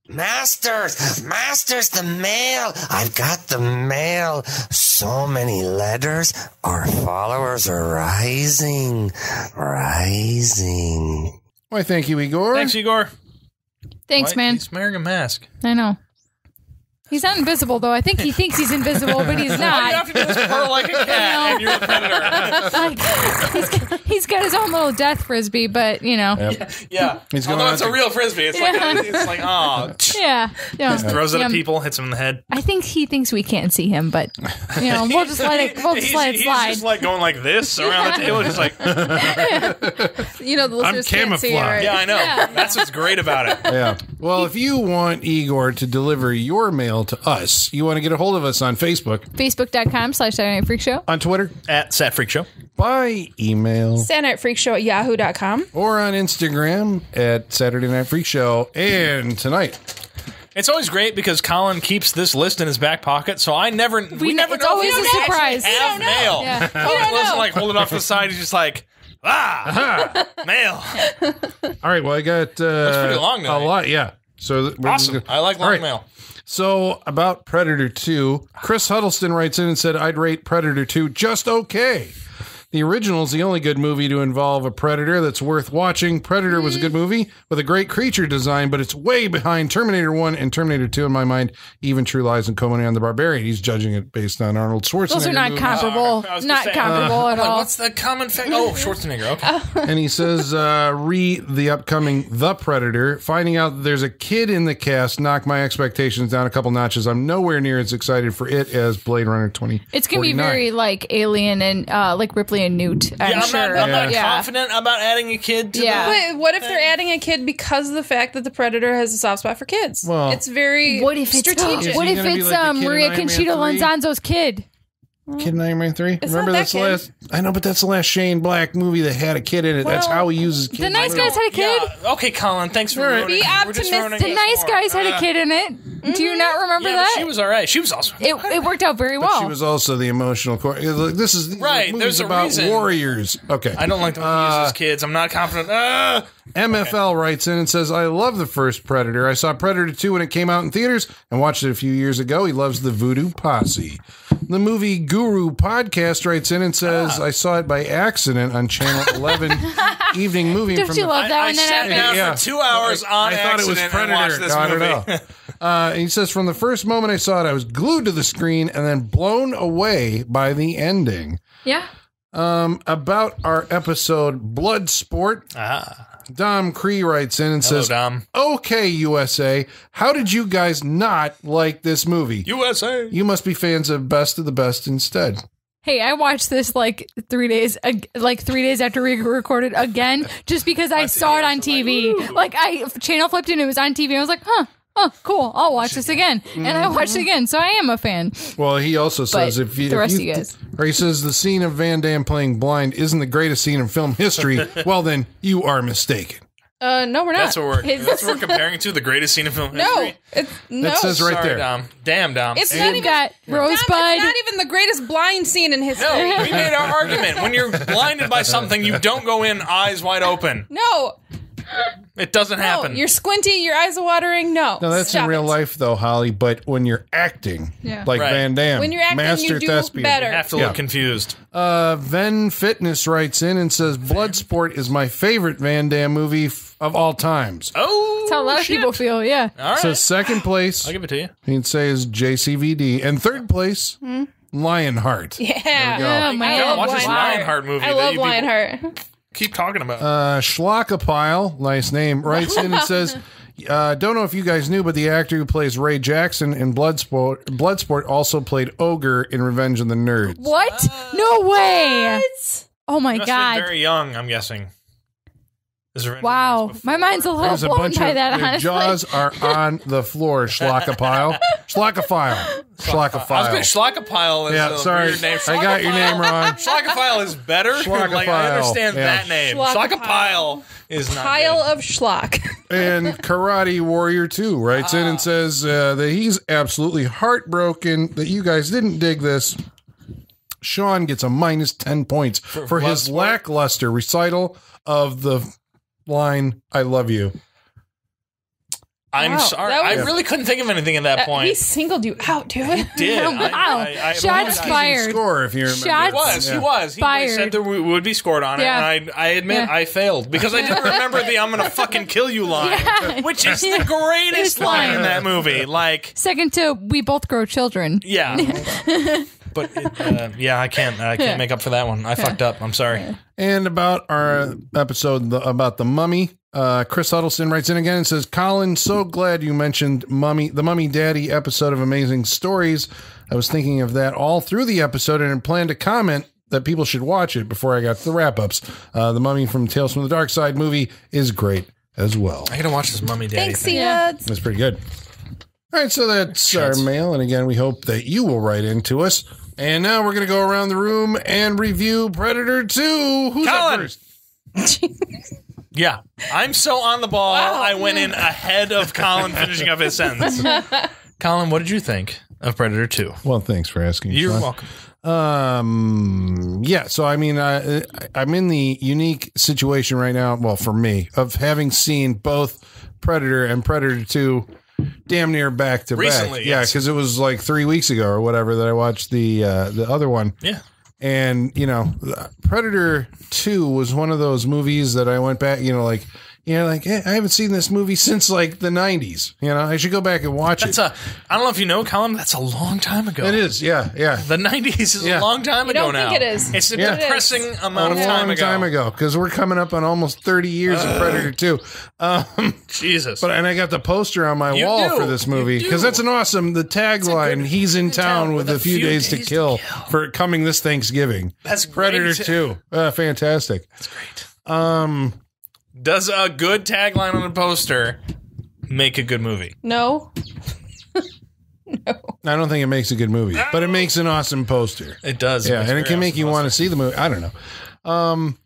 Masters, masters, the mail. I've got the mail. So many letters. Our followers are rising, rising. Why, thank you, Igor. Thanks, Igor. Thanks, Why- man. He's wearing a mask. I know. He's not invisible though. I think he thinks he's invisible, but he's All you not. have to do is purr like a *laughs* cat, and you're the predator. *laughs* Like, he's, he's got his own little death frisbee, but you know, Yep. Yeah, He's going although it's to- a real frisbee. It's like it's like oh, *laughs* yeah. yeah. throws it Yeah. at people, hits them in the head. I think he thinks we can't see him, but you know, we'll just let it. We'll just let it slide. he's slide. just like going like this around the table, just like You know, the listeners can't see it, right? yeah, I know. That's what's great about it. Yeah. Well, if you want Igor to deliver your mail to us, you want to get a hold of us on Facebook, Facebook.com slash Saturday Night Freak Show. on Twitter, At Sat Freak Show. by email, Saturday Night Freak Show at yahoo.com. or on Instagram at Saturday Night Freak Show. And tonight, It's always great because Colin keeps this list in his back pocket, so I never we, ne- never it's know always if a surprise. Have We don't know. mail. Yeah. Colin doesn't like hold it off the side. He's just like ah *laughs* mail. all right. Well, I got uh, pretty long a tonight. lot. Yeah. So th- Awesome. gonna- I like long right. mail. So about Predator 2, Chris Huddleston writes in and said, I'd rate Predator 2 just okay. The original is the only good movie to involve a predator that's worth watching. Predator was a good movie with a great creature design, but it's way behind Terminator 1 and Terminator 2 in my mind. Even True Lies and Conan the Barbarian. He's judging it based on Arnold Schwarzenegger. Those are not movies. comparable. I was gonna Not say, uh, comparable at Like, all. what's the common fact? Oh, Schwarzenegger. Okay. *laughs* and he says, uh, re the upcoming The Predator. Finding out that there's a kid in the cast knocked my expectations down a couple notches. I'm nowhere near as excited for it as Blade Runner 20. It's gonna be very like Alien and uh, like Ripley and Newt. I'm Yeah, I'm sure. not, I'm not yeah. confident about adding a kid to Yeah. the. But what if they're adding a kid because of the fact that the predator has a soft spot for kids? Well- it's very What if it's strategic. what if it's like um, Maria Iron Man Conchita 3? Lonzanzo's kid? Kid in Iron Man 3? It's Remember not that that's the kid. last I know, but that's the last Shane Black movie that had a kid in it. that's Well, how he uses kids. The nice guys had a kid. Yeah, okay, Colin. Thanks for All right. ruining Be. We're just optimistic. ruining The it nice more. guys had a Uh, kid in it. Do you not remember Yeah, but that? she was all right. She was awesome. it, it worked out very But well. she was also the emotional core. Look, This is these are Right, movies there's a about reason. warriors. Okay. I don't like the way he uses kids. I'm not confident. Ah! MFL writes in and says, I love the first Predator. I saw Predator 2 when it came out in theaters and watched it a few years ago. He loves the Voodoo Posse. The movie Guru podcast writes in and says, I saw it by accident on Channel *laughs* 11 evening movie. Don't from you the- love that I, I when sat happens? down Yeah. for two hours on I thought it was accident Predator. and watched this Not movie. at. Uh, he says, from the first moment I saw it, I was glued to the screen and then blown away by the ending. yeah. Um, about our episode Blood Sport, ah, Dom Cree writes in and hello, says, Dom. Okay, USA, how did you guys not like this movie? USA. You must be fans of Best of the Best instead. Hey, I watched this like three days, like three days after we recorded again, just because I saw it on TV. Like I channel flipped and it was on TV. And I was like, huh, oh, cool. I'll watch this again, and I watched it again. So I am a fan. Well, he also says But if you, the if rest you of you guys. or he says the scene of Van Damme playing blind isn't the greatest scene in film history. *laughs* well, then you are mistaken. Uh, no, we're not. That's what we're, It's- that's what we're *laughs* comparing it to the greatest scene in film no, history. it's no. That says right Sorry, there. Dom. Damn, Dom. It's not You've even. got Dom, Rosebud. it's not even the greatest blind scene in history. no, we *laughs* made our argument. When you're blinded by something, you don't go in eyes wide open. No, It doesn't no, happen. you're squinty. Your eyes are watering. No, No, that's Stop in real it. life though, Holly. But when you're acting, Yeah. like Right. Van Damme, When you're acting, master you do thespian. better. You have to Yeah. look confused. Uh, Ven Fitness writes in and says Bloodsport is my favorite Van Damme movie f- of all times. Oh, That's how a lot of people feel. Yeah. All right, So second place, I'll give it to you. he'd say is JCVD, and third place, Hmm? Lionheart. Yeah. Oh, I man. gotta watch this Lionheart. Lionheart movie. I love you people Lionheart. Keep talking about. Uh, Schlockapile, nice name, writes in and *laughs* says, uh, "Don't know if you guys knew, but the actor who plays Ray Jackson in Bloodsport, Bloodsport also played Ogre in Revenge of the Nerds. What? No way. Oh my must have been god. very young. I'm guessing. Is there Wow. My mind's a little There's a blown bunch by of that. their Honestly. jaws are *laughs* on the floor. Schlockapile, Schlockapile, I was Schlockapile. going Schlockephile is Yeah, a sorry, weird name. I got your name wrong. Schlockephile is better. like I understand yeah. that name. Schlockapile. Schlockapile is not Pile good. of schlock. *laughs* and Karate Warrior 2 writes in and says uh, that he's absolutely heartbroken that you guys didn't dig this. Sean gets a minus 10 points for, his lackluster recital of the line, I love you. I'm Wow, sorry. that I was- really couldn't think of anything at that Uh, point. he singled you out, dude. did. *laughs* Wow. I, I, I, Shots I- fired. Score, if you remember. Shots He was. He was. He Fired. said there w- would be scored on it, Yeah. and I, I admit Yeah. I failed because I didn't *laughs* remember the "I'm gonna fucking kill you" line, Yeah. which is the *laughs* greatest This line in line. that movie. Like, Second to we both grow children. yeah, but it, uh, yeah, I can't. I can't make up for that one. I fucked up. I'm sorry. And about our episode the, about the mummy, uh, Chris Huddleston writes in again and says, Colin, so glad you mentioned Mummy, the Mummy Daddy episode of Amazing Stories. I was thinking of that all through the episode and planned to comment that people should watch it before I got to the wrap ups. Uh, the Mummy from Tales from the Dark Side movie is great as well. I gotta watch this Mummy Daddy Thanks, thing. yeah. That's pretty good. All right, so that's our mail. And again, we hope that you will write into us. And now we're going to go around the room and review Predator 2. Who's up first? *laughs* Yeah, I'm so on the ball. I went in ahead of Colin *laughs* finishing up his sentence. *laughs* Colin, what did you think of Predator Two? Well, thanks for asking. You're Sean. welcome. Um. Yeah. So I mean, I, I'm in the unique situation right now. Well, for me, of having seen both Predator and Predator Two, damn near back to back. Recently, Yeah, yes. because it was like three weeks ago or whatever that I watched the uh, the other one. Yeah. And you know, Predator Two was one of those movies that I went back. You know, like you know, like eh, I haven't seen this movie since like the '90s. You know, I should go back and watch That's it. a. I don't know if you know, Colin. That's a long time ago. it is, yeah, yeah. The '90s is Yeah. a long time You ago don't now. think it is. It's a Yeah. depressing a amount of long time time ago. ago because we're coming up on almost 30 years of Predator 2. Um, Jesus. but and I got the poster on my You wall do. for this movie because that's an awesome. The tagline: "He's in in town with a few days, to, kill, for coming this Thanksgiving." That's Predator great. 2. Uh, fantastic. That's great. Um, Does a good tagline on a poster make a good movie? No. *laughs* No. I don't think it makes a good movie, but it makes an awesome poster. It does. Yeah, and it can make you want to see the movie. I don't know. Um,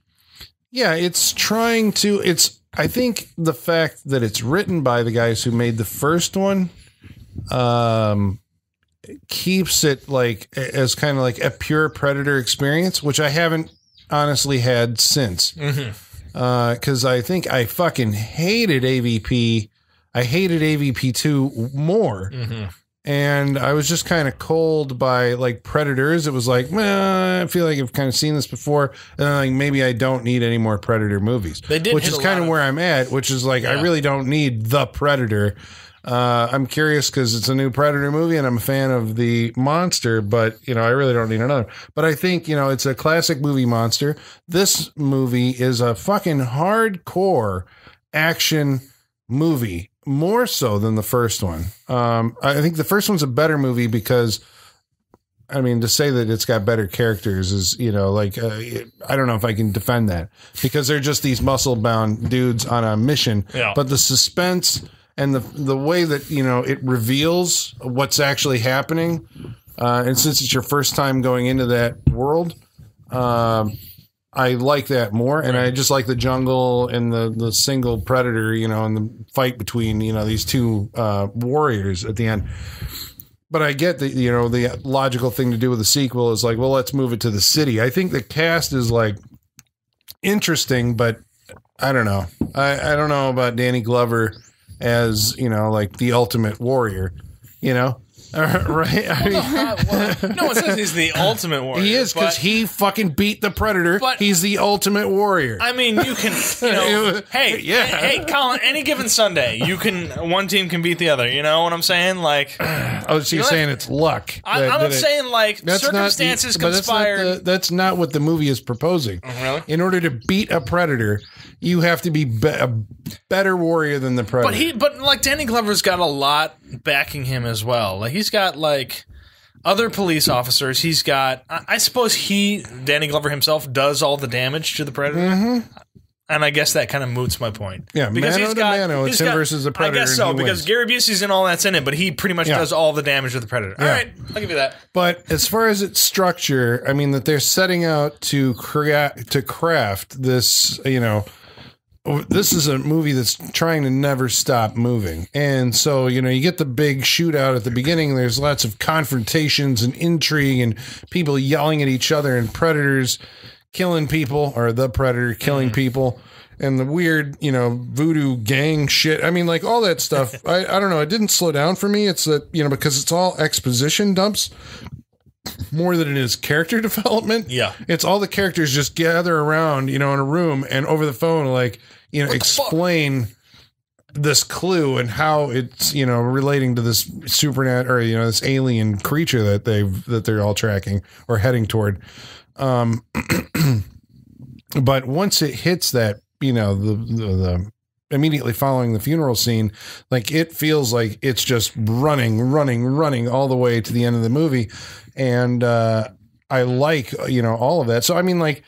yeah, it's trying to. It's. I think the fact that it's written by the guys who made the first one, um, keeps it like as kind of like a pure Predator experience, which I haven't honestly had since. Uh, because I think I fucking hated AVP. I hated AVP two more mm-hmm. and I was just kind of cold by like Predators. It was like, well, I feel like I've kind of seen this before, and like maybe I don't need any more Predator movies. They did which is kind of of- where I'm at, which is like I really don't need the Predator. Uh, I'm curious because it's a new Predator movie, and I'm a fan of the monster, but you know I really don't need another. But I think you know it's a classic movie monster. This movie is a fucking hardcore action movie more so than the first one. Um, I think the first one's a better movie because, I mean, to say that it's got better characters is, you know, like uh, I don't know if I can defend that because they're just these muscle bound dudes on a mission. Yeah. But the suspense and the the way that you know it reveals what's actually happening, uh, and since it's your first time going into that world. Um, I like that more, and I just like the jungle and the the single predator, you know, and the fight between you know these two uh, warriors at the end. But I get that you know the logical thing to do with the sequel is like, well, let's move it to the city. I think the cast is like interesting, but I don't know. I, I don't know about Danny Glover as you know like the ultimate warrior. You know, *laughs* right? I mean, no one says he's the *laughs* ultimate warrior. he is because but- he fucking beat the predator. But- He's the ultimate warrior. I mean, you can, you *laughs* know, hey, Yeah. hey, Colin. Any given Sunday, you can one team can beat the other. You know what I'm saying? Like, *clears throat* oh, she's know saying it's luck. I, that- I'm not it- saying like that's not the- circumstances but that's not conspired. the- That's not what the movie is proposing. Oh, really? In order to beat a predator, you have to be, be a better warrior than the predator. But he, but like Danny Glover's got a lot backing him as well. Like he's got like other police officers. He's got. I, I suppose he, Danny Glover himself, does all the damage to the predator. And I guess that kind of moots my point. Mm-hmm. Yeah, mano to mano, it's he's him versus the Predator I guess so because wins. Gary Busey's in all that's in it, but he pretty much Yeah. does all the damage to the predator. All Yeah. right, I'll give you that. But as far as its structure, I mean that they're setting out to create to craft this, you know, this is a movie that's trying to never stop moving. And so, you know, you get the big shootout at the beginning, there's lots of confrontations and intrigue and people yelling at each other and predators killing people or the predator killing mm. people and the weird, you know, voodoo gang shit. I mean, like all that stuff. *laughs* I, I don't know. It didn't slow down for me. It's that, you know, because it's all exposition dumps more than it is character *laughs* development. Yeah. It's all the characters just gather around, you know, in a room and over the phone, like, you know, explain this clue and how it's, you know, relating to this supernat or, you know, this alien creature that they've, that they're all tracking or heading toward. Um, *clears throat* but once it hits that, you know, the, the, the, immediately following the funeral scene like it feels like it's just running running running all the way to the end of the movie. And uh i like you know all of that. So i mean like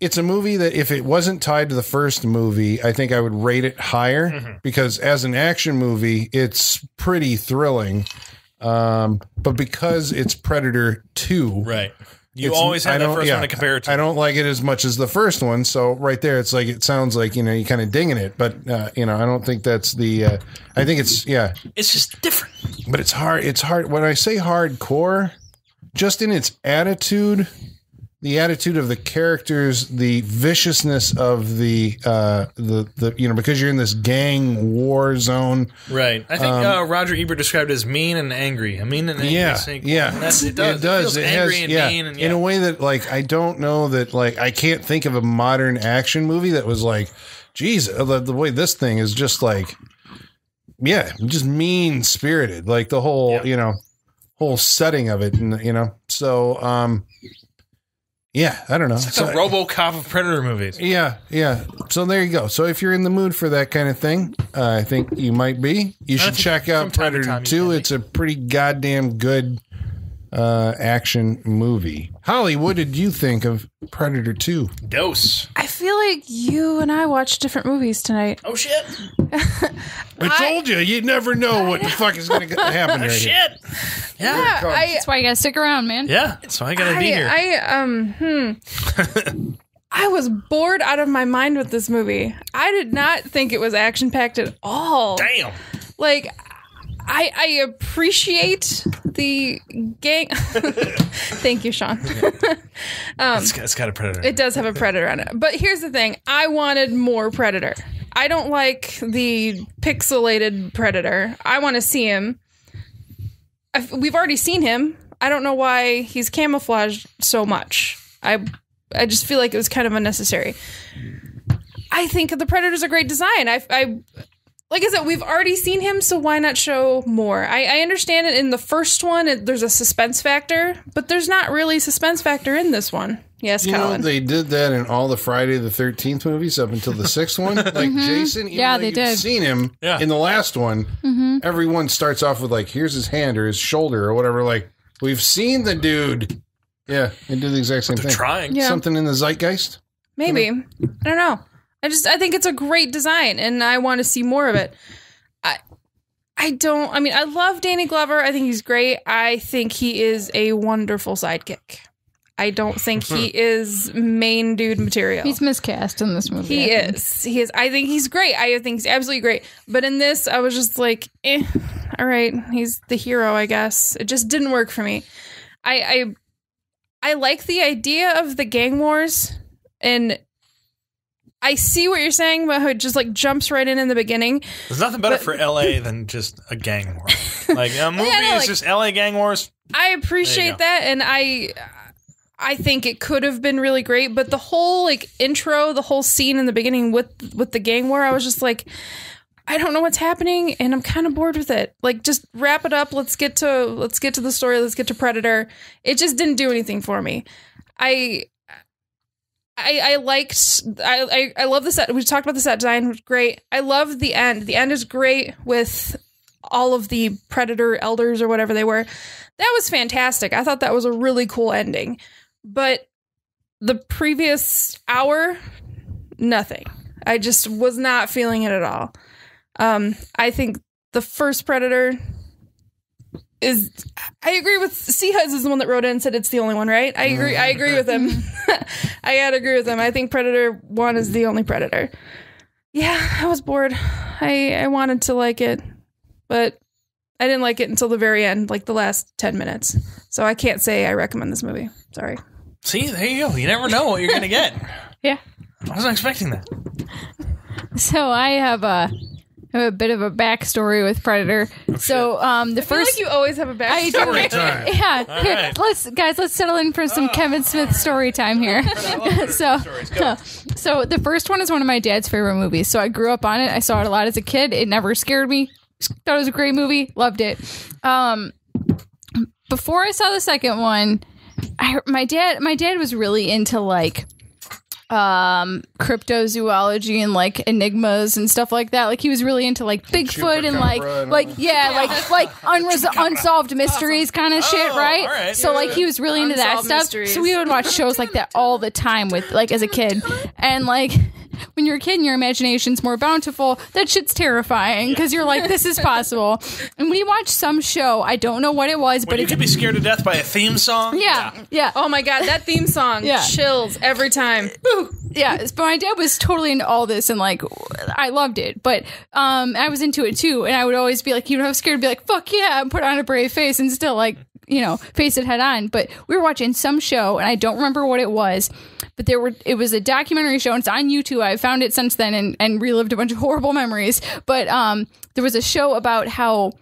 it's a movie that if it wasn't tied to the first movie i think i would rate it higher because as an action movie it's pretty thrilling um but because it's predator 2 Right. You always I have that don't- first yeah, one to compare it to. I don't like it as much as the first one. So right there, it's like it sounds like you know you kind of dinging it, but uh, you know I don't think that's the. Uh, I think it's yeah, It's just different. but it's hard. It's hard when I say hardcore, just in its attitude. The attitude of the characters, the viciousness of the uh, the the you know because you're in this gang war zone. Right. I think uh, Roger Ebert described it as mean and angry. I mean and angry Yeah, sequel. yeah, And that's, it does. It does. feels It, angry has, and yeah, mean. And, in a way that like I don't know that like I can't think of a modern action movie that was like, geez, the, the way this thing is just like, yeah, just mean spirited. Like the whole Yeah. you know whole setting of it, and you know, so um, yeah, I don't know. It's So- the RoboCop of Predator movies. yeah, yeah. So there you go. So if you're in the mood for that kind of thing, uh, I think you might be. You should check out time Predator time 2. It's a pretty goddamn good uh, action movie. Holly, what did you think of Predator 2? Dose. I feel like you and I watched different movies tonight. Oh shit. *laughs* I told you, you never know what the fuck is going *laughs* to happen right here. Shit. Yeah. Yeah, I, That's why you gotta stick around, man. Yeah. So I gotta be here. I, I um hmm. I was bored out of my mind with this movie. I did not think it was action packed at all. Damn. Like I I appreciate the gang *laughs* Thank you, Sean. *laughs* Um, it's, it's got a Predator. It does have a predator on it. But here's the thing I wanted more predator. I don't like the pixelated predator. I want to see him. I've, we've already seen him. I don't know why he's camouflaged so much. I I just feel like it was kind of unnecessary. I think the predator's a great design. I, I like I said, we've already seen him, so why not show more? I, I understand it in the first one. It, there's a suspense factor, but there's not really suspense factor in this one. Yes, You know, Colin. they did that in all the Friday the 13th movies up until the sixth one. *laughs* Like mm-hmm. Jason, even Yeah, though they you've did. seen him Yeah. in the last one, mm-hmm. everyone starts off with like, here's his hand or his shoulder or whatever. Like, we've seen the dude. Yeah, they do the exact same They're thing. trying. Yeah. Something in the zeitgeist. Maybe. I don't know. I just I think it's a great design and I want to see more of it. I I don't I mean I love Danny Glover. I think he's great. I think he is a wonderful sidekick. I don't think he is main dude material. He's miscast in this movie. he I think. is. He is. I think he's great. I think he's absolutely great. But in this, I was just like, eh, all right, he's the hero, I guess. It just didn't work for me. I I I like the idea of the gang wars and I see what you're saying about how it just like jumps right in in the beginning. There's nothing better for LA *laughs* than just a gang war. Like a *laughs* movie Yeah, no, is like- just LA gang wars. I appreciate that and I I think it could have been really great, but the whole like intro, the whole scene in the beginning with with the gang war, I was just like I don't know what's happening and I'm kind of bored with it. Like just wrap it up. Let's get to let's get to the story. Let's get to Predator. It just didn't do anything for me. I I, I liked I, I I love the set. We talked about the set design, was great. I love the end. The end is great with all of the predator elders or whatever they were. That was fantastic. I thought that was a really cool ending. But the previous hour, nothing. I just was not feeling it at all. Um, I think the first Predator is. I agree with Seahuz is the one that wrote in and said it's the only one, right? I agree. I agree with him. *laughs* I gotta agree with him. I think Predator One is the only Predator. Yeah, I was bored. I I wanted to like it, but I didn't like it until the very end, like the last ten minutes. So I can't say I recommend this movie. Sorry. See, there you go. You never know what you're gonna get. *laughs* Yeah. I wasn't expecting that. So I have a have a bit of a backstory with Predator. so um the I feel first like you always have a I do. backstory. Time. *laughs* Yeah, here, right. let's guys, let's settle in for some Kevin Smith story time here. *laughs* so, *laughs* so the first one is one of my dad's favorite movies. So I grew up on it. I saw it a lot as a kid. It never scared me. Thought it was a great movie. Loved it. Um, before I saw the second one, I my dad my dad was really into like um cryptozoology and like enigmas and stuff like that. Like he was really into like bigfoot and like and like all yeah like like unres- unsolved mysteries kind of shit right, all right. so like he was really into that stuff. Mysteries. so we would watch shows like that all the time with like as a kid. And like when you're a kid and your imagination's more bountiful that shit's terrifying because you're like this is *laughs* possible and we watched some show i don't know what it was But but you it's could be scared to death by a theme song. yeah yeah Oh my god, that theme song Yeah. chills every time. yeah, but my dad was totally into all this and like I loved it. But um I was into it too and I would always be like, you know, I was scared to be like, fuck yeah, and put on a brave face and still like, you know, face it head on. But we were watching some show and I don't remember what it was, but there were it was a documentary show and it's on YouTube. I found it since then and, and relived a bunch of *laughs* horrible memories. But um there was a show about how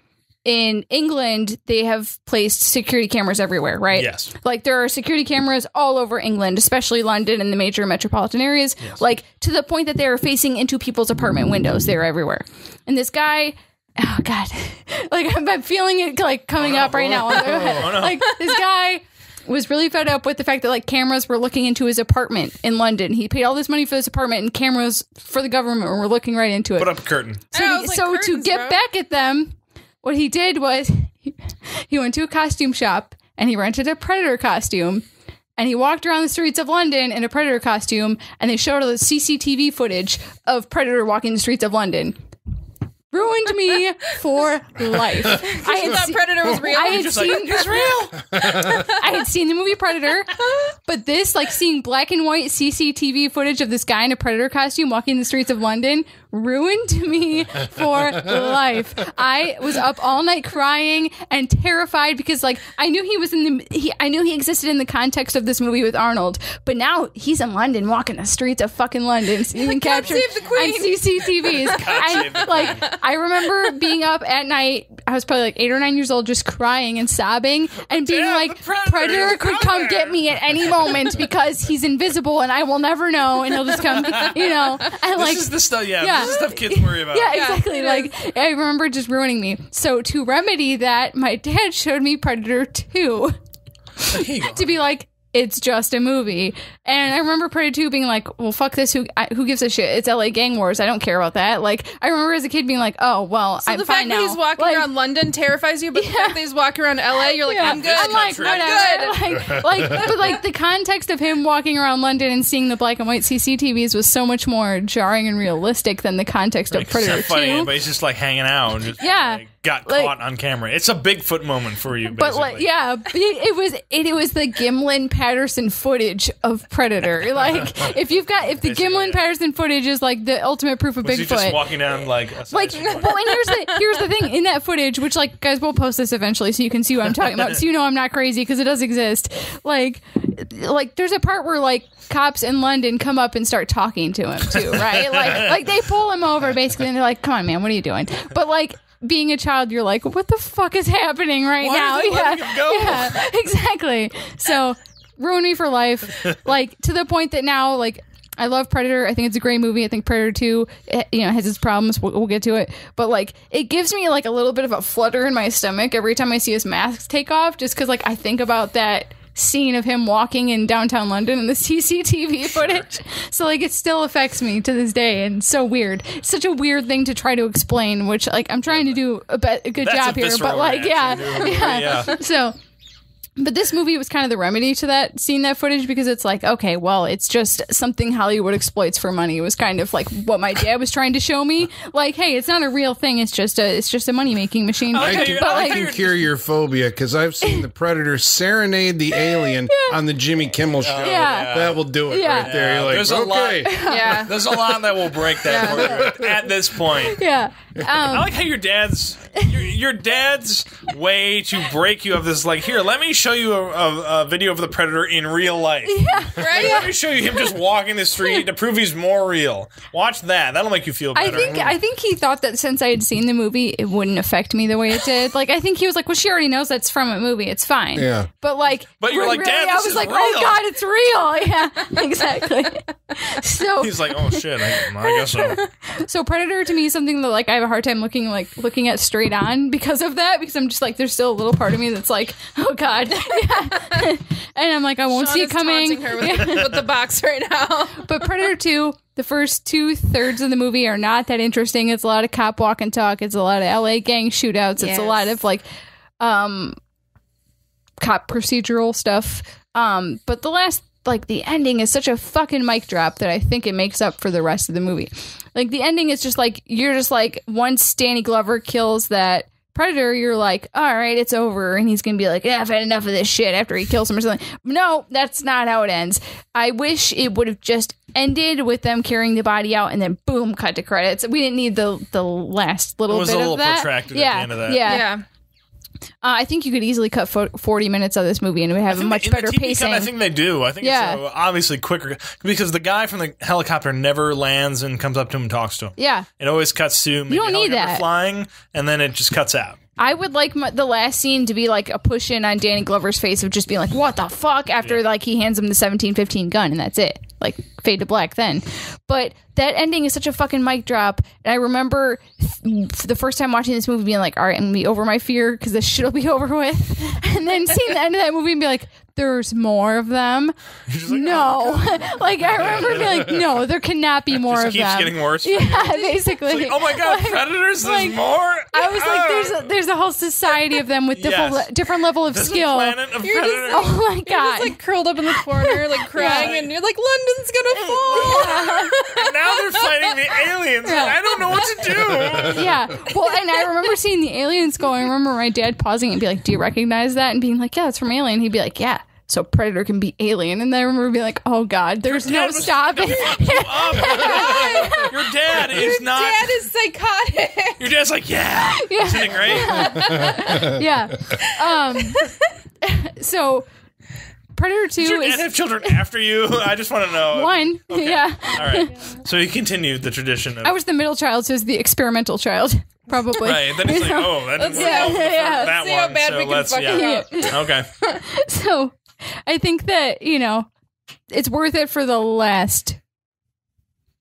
in England, they have placed security cameras everywhere, right? Yes. Like there are security cameras all over England, especially London and the major metropolitan areas, yes. like to the point that they are facing into people's apartment windows. They're everywhere. And this guy, oh God, *laughs* like I'm, I'm feeling it like coming oh, up right now. Oh, oh, *laughs* like this guy was really fed up with the fact that like cameras were looking into his apartment in London. He paid all this money for this apartment and cameras for the government were looking right into it. Put up a curtain. So, I to, like, so to get bro. back at them, what he did was he went to a costume shop and he rented a predator costume. And he walked around the streets of London in a predator costume, and they showed all the CCTV footage of predator walking the streets of London. Ruined me for life. *laughs* I had thought se- Predator was real. I had Just like, it's real. *laughs* I had seen the movie Predator, but this, like seeing black and white CCTV footage of this guy in a Predator costume walking the streets of London, ruined *laughs* me for life. I was up all night crying and terrified because, like, I knew he was in the, he, I knew he existed in the context of this movie with Arnold, but now he's in London walking the streets of fucking London, being captured *laughs* save the queen. on CCTVs. and, like, I remember being up at night. I was probably like eight or nine years old, just crying and sobbing and being Damn, like, Predator Predator could come there." get me at any moment because he's invisible and I will never know, and he'll just come, *laughs* you know, and like. this is the stuff. Yeah, yeah. This is stuff kids worry about. Yeah, Yeah, exactly. it Like I remember just ruining me. So to remedy that, my dad showed me Predator 2 Here *laughs* to be like it's just a movie. And I remember Predator 2 being like, well, fuck this. Who I, who gives a shit? It's LA Gang Wars. I don't care about that. Like, I remember as a kid being like, oh, well, So I'm the fine fact that he's walking Like, around London terrifies you, but the *laughs* fact that he's walking around LA, you're like, yeah. I'm good. I'm like, country. whatever. *laughs* Like, like, but like the context of him walking around London and seeing the black and white CCTVs was so much more jarring and realistic than the context of It's Predator not funny, but he's just like hanging out and just Yeah. like, got Like- caught on camera. It's a Bigfoot moment for you, But like, yeah, but it, it was it, it was the Gimlin Patterson footage of Predator. *laughs* Like, if you've got if the Gimlin. Patterson footage is like the ultimate proof of Was he just Bigfoot. walking down like Like, well, and here's the here's the thing in that footage, which like guys, we'll post this eventually, so you can see what I'm talking about, so you know I'm not crazy because it does exist. Like, like there's a part where like cops in London come up and start talking to him too, right? Like, like they pull him over basically, and they're like, "Come on, man, what are you doing?" But like. Being a child, you're like, what the fuck is happening right Why now? are they him go? *laughs* yeah, exactly. So, ruin me for life. *laughs* Like to the point that now, like I love Predator. I think it's a great movie. I think Predator Two, eh, you know, has its problems. We'll, we'll get to it, but like it gives me like a little bit of a flutter in my stomach every time I see his mask take off, just because like I think about that scene of him walking in downtown London and the *laughs* CCTV footage. So like it still affects me to this day, and so weird. It's such a weird thing to try to explain, which like I'm trying to do a, be- a good That's job a here, but like yeah, *laughs* yeah, Yeah. so. But this movie was kind of the remedy to that, seeing that footage, because it's like, okay, well, it's just something Hollywood exploits for money. It was kind of like what my dad was trying to show me. Like, hey, it's not a real thing. It's just a, it's just a money making machine. like how but you- like, I I can cure your phobia because I've seen the Predator serenade the alien *laughs* on the Jimmy Kimmel show. Yeah. That will do it Yeah. right there. You're like, There's a lot- *laughs* Yeah. There's a lot that will break that for at this point. *laughs* yeah, I um, like how your dad's your, your dad's way to break you of this. Like, here, let me show you a, a, a video of the predator in real life. Right? Let me show you him just *laughs* walking the street to prove he's more real. Watch that. That'll make you feel I better. think I think he thought that since I had seen the movie, it wouldn't affect me the way it did. Like, I think he was like, well, she already knows that's from a movie. It's fine. Yeah. But like, But you're when like, "Dad, I was like, oh, real." oh god, it's real. *laughs* Yeah, exactly. *laughs* so He's like, oh shit, I, I guess so. So Predator to me is something that like I have a hard time looking like looking at straight on because of that because I'm just like there's still a little part of me that's like oh god Yeah. *laughs* and I'm like I won't Sean see is it coming taunting her with, *laughs* with the box right now. *laughs* but Predator 2 the first two thirds of the movie are not that interesting it's a lot of cop walk and talk it's a lot of LA gang shootouts it's a lot of like um cop procedural stuff um but the last like the ending is such a fucking mic drop that I think it makes up for the rest of the movie. Like the ending is just like you're just like once Danny Glover kills that Predator, you're like, all right, it's over, and he's gonna be like, yeah, I've had enough of this shit after he kills him or something. No, that's not how it ends. I wish it would have just ended with them carrying the body out and then boom, cut to credits. We didn't need the the last little It was bit a little of that. protracted at yeah, the end of that. Yeah, Yeah. Uh, I think you could easily cut fo- 40 minutes of this movie and it would have a much better TV cut, pacing. I think they do. I think Yeah. it's uh, obviously quicker because the guy from the helicopter never lands and comes up to him and talks to him. yeah. It always cuts to maybe don't need that. flying, and then it just cuts out. I would like my, the last scene to be like a push in on Danny Glover's face of just being like, what the fuck? After like he hands him the 1715 gun and that's it. Like fade to black then. But that ending is such a fucking mic drop. And I remember th- the first time watching this movie being like, all right, I'm going to be over my fear because this shit'll be *laughs* over with. And then seeing the end of that movie and be like, there's more of them. no. Oh, *laughs* like I remember being like, no, there cannot be more Just of keeps them. getting worse. *laughs* Yeah, basically. Oh my god, Like- predators! There's like, more. I was like, there's a, there's a whole society of them with different Yes. le- different level of There's a skill. planet of You're just- Oh my You're god! just like curled up in the corner, like crying, Yeah. and you're like, London's gonna fall. And now they're fighting the aliens. and I don't know what to do. yeah. Well, and I remember seeing the aliens go. I remember my dad pausing and be like, "Do you recognize that?" And being like, "Yeah, it's from Alien." He'd be like, "Yeah." So Predator can be Alien, and then I remember being like, "Oh God, there's no stopping." Up. *laughs* Your dad is not. Your Dad is psychotic. your dad's like, yeah. Isn't it great? *laughs* yeah. Um. *laughs* So Predator Two Did your is dad have children after you? I just want to know. *laughs* one. Yeah. All right. So he continued the tradition of. I was the middle child, so it's the experimental child, *laughs* probably. Right. Then he's like, oh, that *laughs* didn't work Yeah, well for the yeah. that See how bad so we can let's, fuck yeah. it up. Okay. So I think that, you know, it's worth it for the last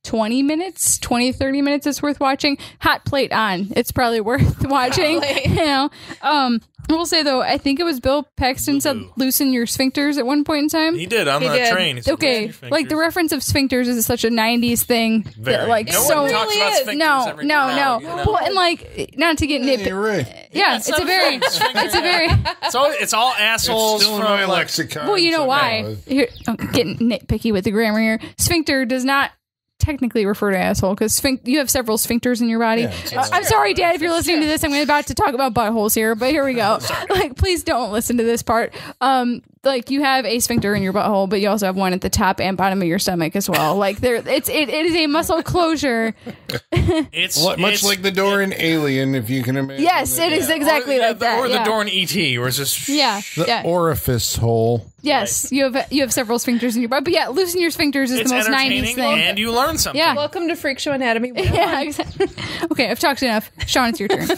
20 minutes, 20, 30 minutes it's worth watching. Hot plate on. It's probably *laughs* worth watching. plate. You know. Um I will say though, I think it was Bill Paxton said loosen your sphincters at one point in time. He did on He the did. train. He said, Okay, like the reference of sphincters is such a '90s thing. That, Very. like no so, one talks really about sphincters no, every no, now no. and again. Well, and like, not to get Yeah, nitpicky. you're right. Yeah, it's a not very, a thing. *laughs* it's a very. It's all, it's all assholes It's still from my lexicon. Well, you know so why? Here, I'm getting nitpicky with the grammar here. Sphincter does not technically refer to asshole because you have several sphincters in your body. it's Uh, I'm sorry, Dad, if you're listening to this. I'm about to talk about buttholes here, but here we go. *laughs* like, please don't listen to this part. Um, like you have a sphincter in your butthole, but you also have one at the top and bottom of your stomach as well. Like there, it's it, it is a muscle closure. *laughs* it's What- much it's- like the door in Alien, if you can imagine. Yes, that. it is or- exactly yeah, like the- that. Or the yeah. door in ET, where it's just Yeah, The yeah. orifice hole. yes, you have you have several sphincters in your body, but yeah, loosen your sphincters is it's the most '90s thing. and you learn something. Yeah. Welcome to Freak Show Anatomy. *laughs* yeah, exactly. Okay, I've talked enough. Sean, it's your turn. *laughs* Wait,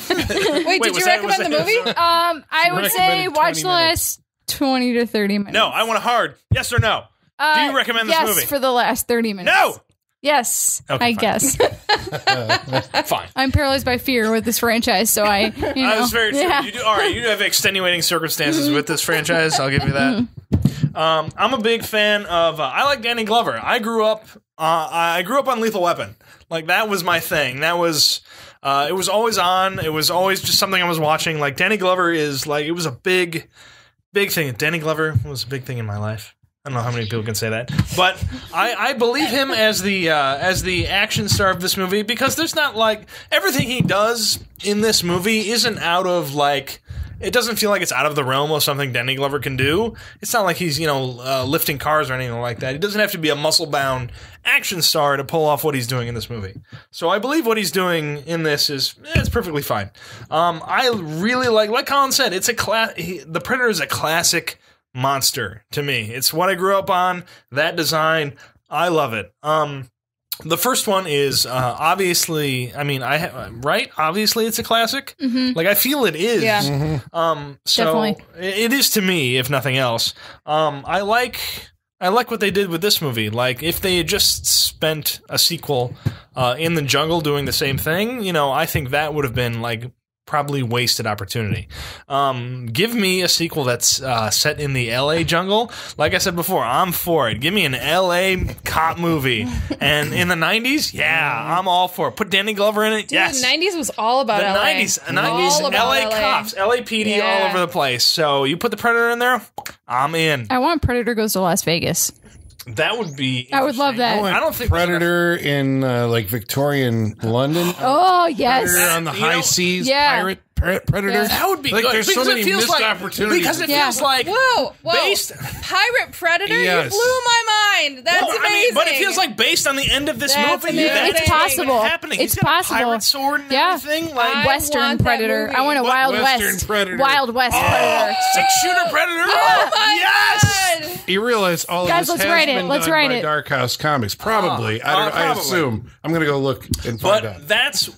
did you that- recommend the that- movie? Um, I would say watch 20 the last twenty to thirty minutes. No, I want a hard yes or no. Uh, Do you recommend this yes, movie? for the last thirty minutes? No. Yes, Okay, I fine. guess. *laughs* Fine. I'm paralyzed by fear with this franchise, so I. You know, That's very true. Yeah. You do, all right, you do have extenuating circumstances with this franchise. I'll give you that. Um, I'm a big fan of. Uh, I like Danny Glover. I grew up. Uh, I grew up on Lethal Weapon. Like that was my thing. That was. Uh, it was always on. It was always just something I was watching. Like Danny Glover is like it was a big, big thing. Danny Glover was a big thing in my life. I don't know how many people can say that, but I, I believe him as the uh, as the action star of this movie because there's not like everything he does in this movie isn't out of like it doesn't feel like it's out of the realm of something Danny Glover can do. It's not like he's you know uh, lifting cars or anything like that. He doesn't have to be a muscle bound action star to pull off what he's doing in this movie. So I believe what he's doing in this is eh, it's perfectly fine. Um, I really like like Colin said, it's a class. The Predator is a classic monster to me. It's what I grew up on. That design, I love it. Um, the first one is uh, obviously. I mean, I ha- right. Obviously, it's a classic. Like I feel it is. Yeah. Um. So Definitely. it it is to me, if nothing else. Um. I like. I like what they did with this movie. Like, if they had just spent a sequel uh, in the jungle doing the same thing, you know, I think that would have been like probably wasted opportunity. Um, give me a sequel that's uh, set in the L.A. jungle. Like I said before, I'm for it. Give me an L.A. cop movie, and in the '90s, yeah, I'm all for it. Put Danny Glover in it. Dude, yes, the 90s was all about the LA. 90s, 90s about LA, LA. cops, LAPD all over the place. So you put the Predator in there, I'm in. I want Predator goes to Las Vegas. That would be. I would love interesting. that. I don't think Predator in uh, like Victorian London. Oh yes, Predator on the You high know- seas. Yeah. Pirate. Pre- Predator. That would be like good. There's so because many it feels missed like, opportunities. Because it Yeah. feels like Whoa, whoa! Based- Pirate Predator, Yes. you blew my mind. That's Well, amazing. I mean, but it feels like based on the end of this That's movie, amazing. that's It's possible. Happening. It's He's got a possible. pirate sword and Yeah. everything. Like I Western want that Predator. movie. I want a What Wild Western West. Predator? Wild West oh, Predator. six shooter predator. *laughs* Oh my yes. God. You realize all of Guys, this let's has write it. been Let's done write by it. Dark Horse Comics. Probably. I Uh, don't. I probably. assume. I'm going to go look and find out. But that's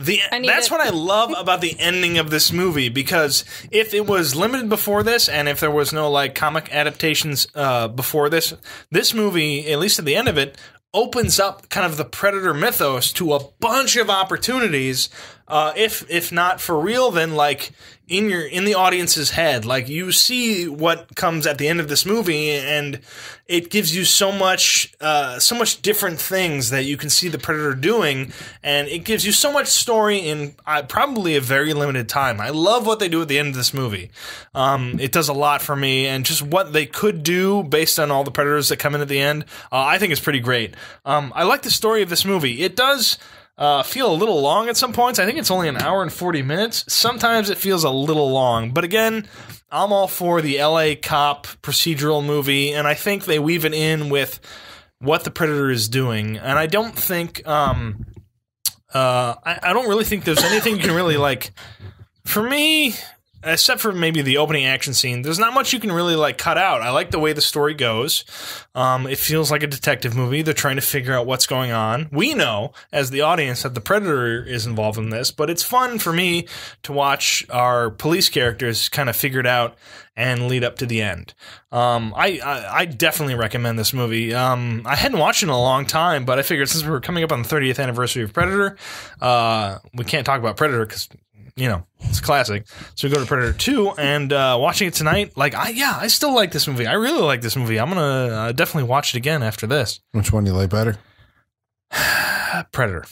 the that's it. what I love about the *laughs* ending of this movie because if it was limited before this and if there was no like comic adaptations uh, before this, this movie, at least at the end of it, opens up kind of the predator mythos to a bunch of opportunities. Uh, if if not for real, then like in your in the audience's head, like you see what comes at the end of this movie, and it gives you so much uh, so much different things that you can see the predator doing, and it gives you so much story in uh, probably a very limited time. I love what they do at the end of this movie. Um, it does a lot for me, and just what they could do based on all the predators that come in at the end, uh, I think is pretty great. Um, I like the story of this movie. It does uh, feel a little long at some points. I think it's only an hour and 40 minutes. Sometimes it feels a little long. But again, I'm all for the LA cop procedural movie, and I think they weave it in with what the Predator is doing. And I don't think, um, uh, I, I don't really think there's anything you can really like. For me, except for maybe the opening action scene, there's not much you can really like cut out. I like the way the story goes. Um, it feels like a detective movie. They're trying to figure out what's going on. We know as the audience that the predator is involved in this, but it's fun for me to watch our police characters kind of figure it out and lead up to the end. Um, I, I I definitely recommend this movie. Um, I hadn't watched it in a long time, but I figured since we were coming up on the 30th anniversary of Predator, uh, we can't talk about Predator because you know, it's classic. So we go to Predator 2 and uh, watching it tonight, like, I yeah, I still like this movie. I really like this movie. I'm going to uh, definitely watch it again after this. Which one do you like better? *sighs* Predator.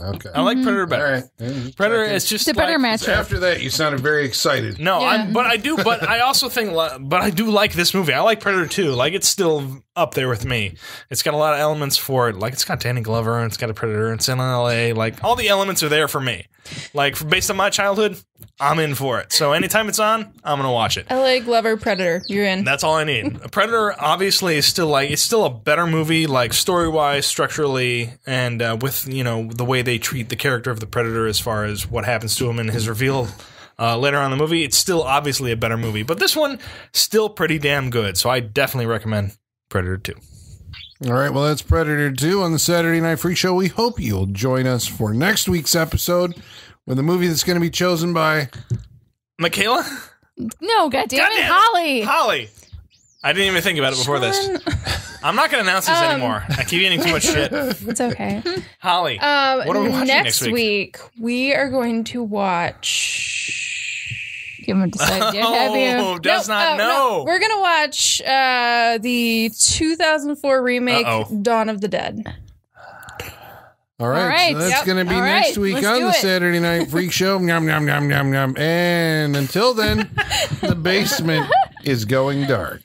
Okay. I like Predator better. right. Predator is just It's a better like, matchup. After that, you sounded very excited. No, Yeah. I'm, but I do. But I *laughs* also think, li- but I do like this movie. I like Predator 2. Like it's still up there with me. It's got a lot of elements for it. Like it's got Danny Glover and it's got a Predator. and It's in LA. Like all the elements are there for me. Like for, based on my childhood, I'm in for it. So anytime it's on, I'm gonna watch it. LA Glover Predator. You're in. That's all I need. *laughs* Predator obviously is still like it's still a better movie, like story wise, structurally, and uh, with you know the way they treat the character of the Predator as far as what happens to him and his reveal uh, later on in the movie. It's still obviously a better movie, but this one still pretty damn good. So I definitely recommend Predator Two. All right, well, that's Predator 2 on the Saturday Night Freak Show. We hope you'll join us for next week's episode with the movie that's going to be chosen by. Michaela, No, goddamn it, Holly. Holly. I didn't even think about it before this. *laughs* I'm not going to announce this Um, anymore. I keep getting too much shit. *laughs* It's okay. Holly, Um, what are we watching next, next week? week? we are going to watch. You haven't decided yet, have *laughs* you? Oh, does No, not no. know. We're gonna watch uh, the 2004 remake Uh-oh. Dawn of the Dead. All right, All right, so that's yep. going to be All next right, week let's on do the it. Saturday Night Freak Show. Yum, yum, yum, yum, yum. And until then, the basement is going dark.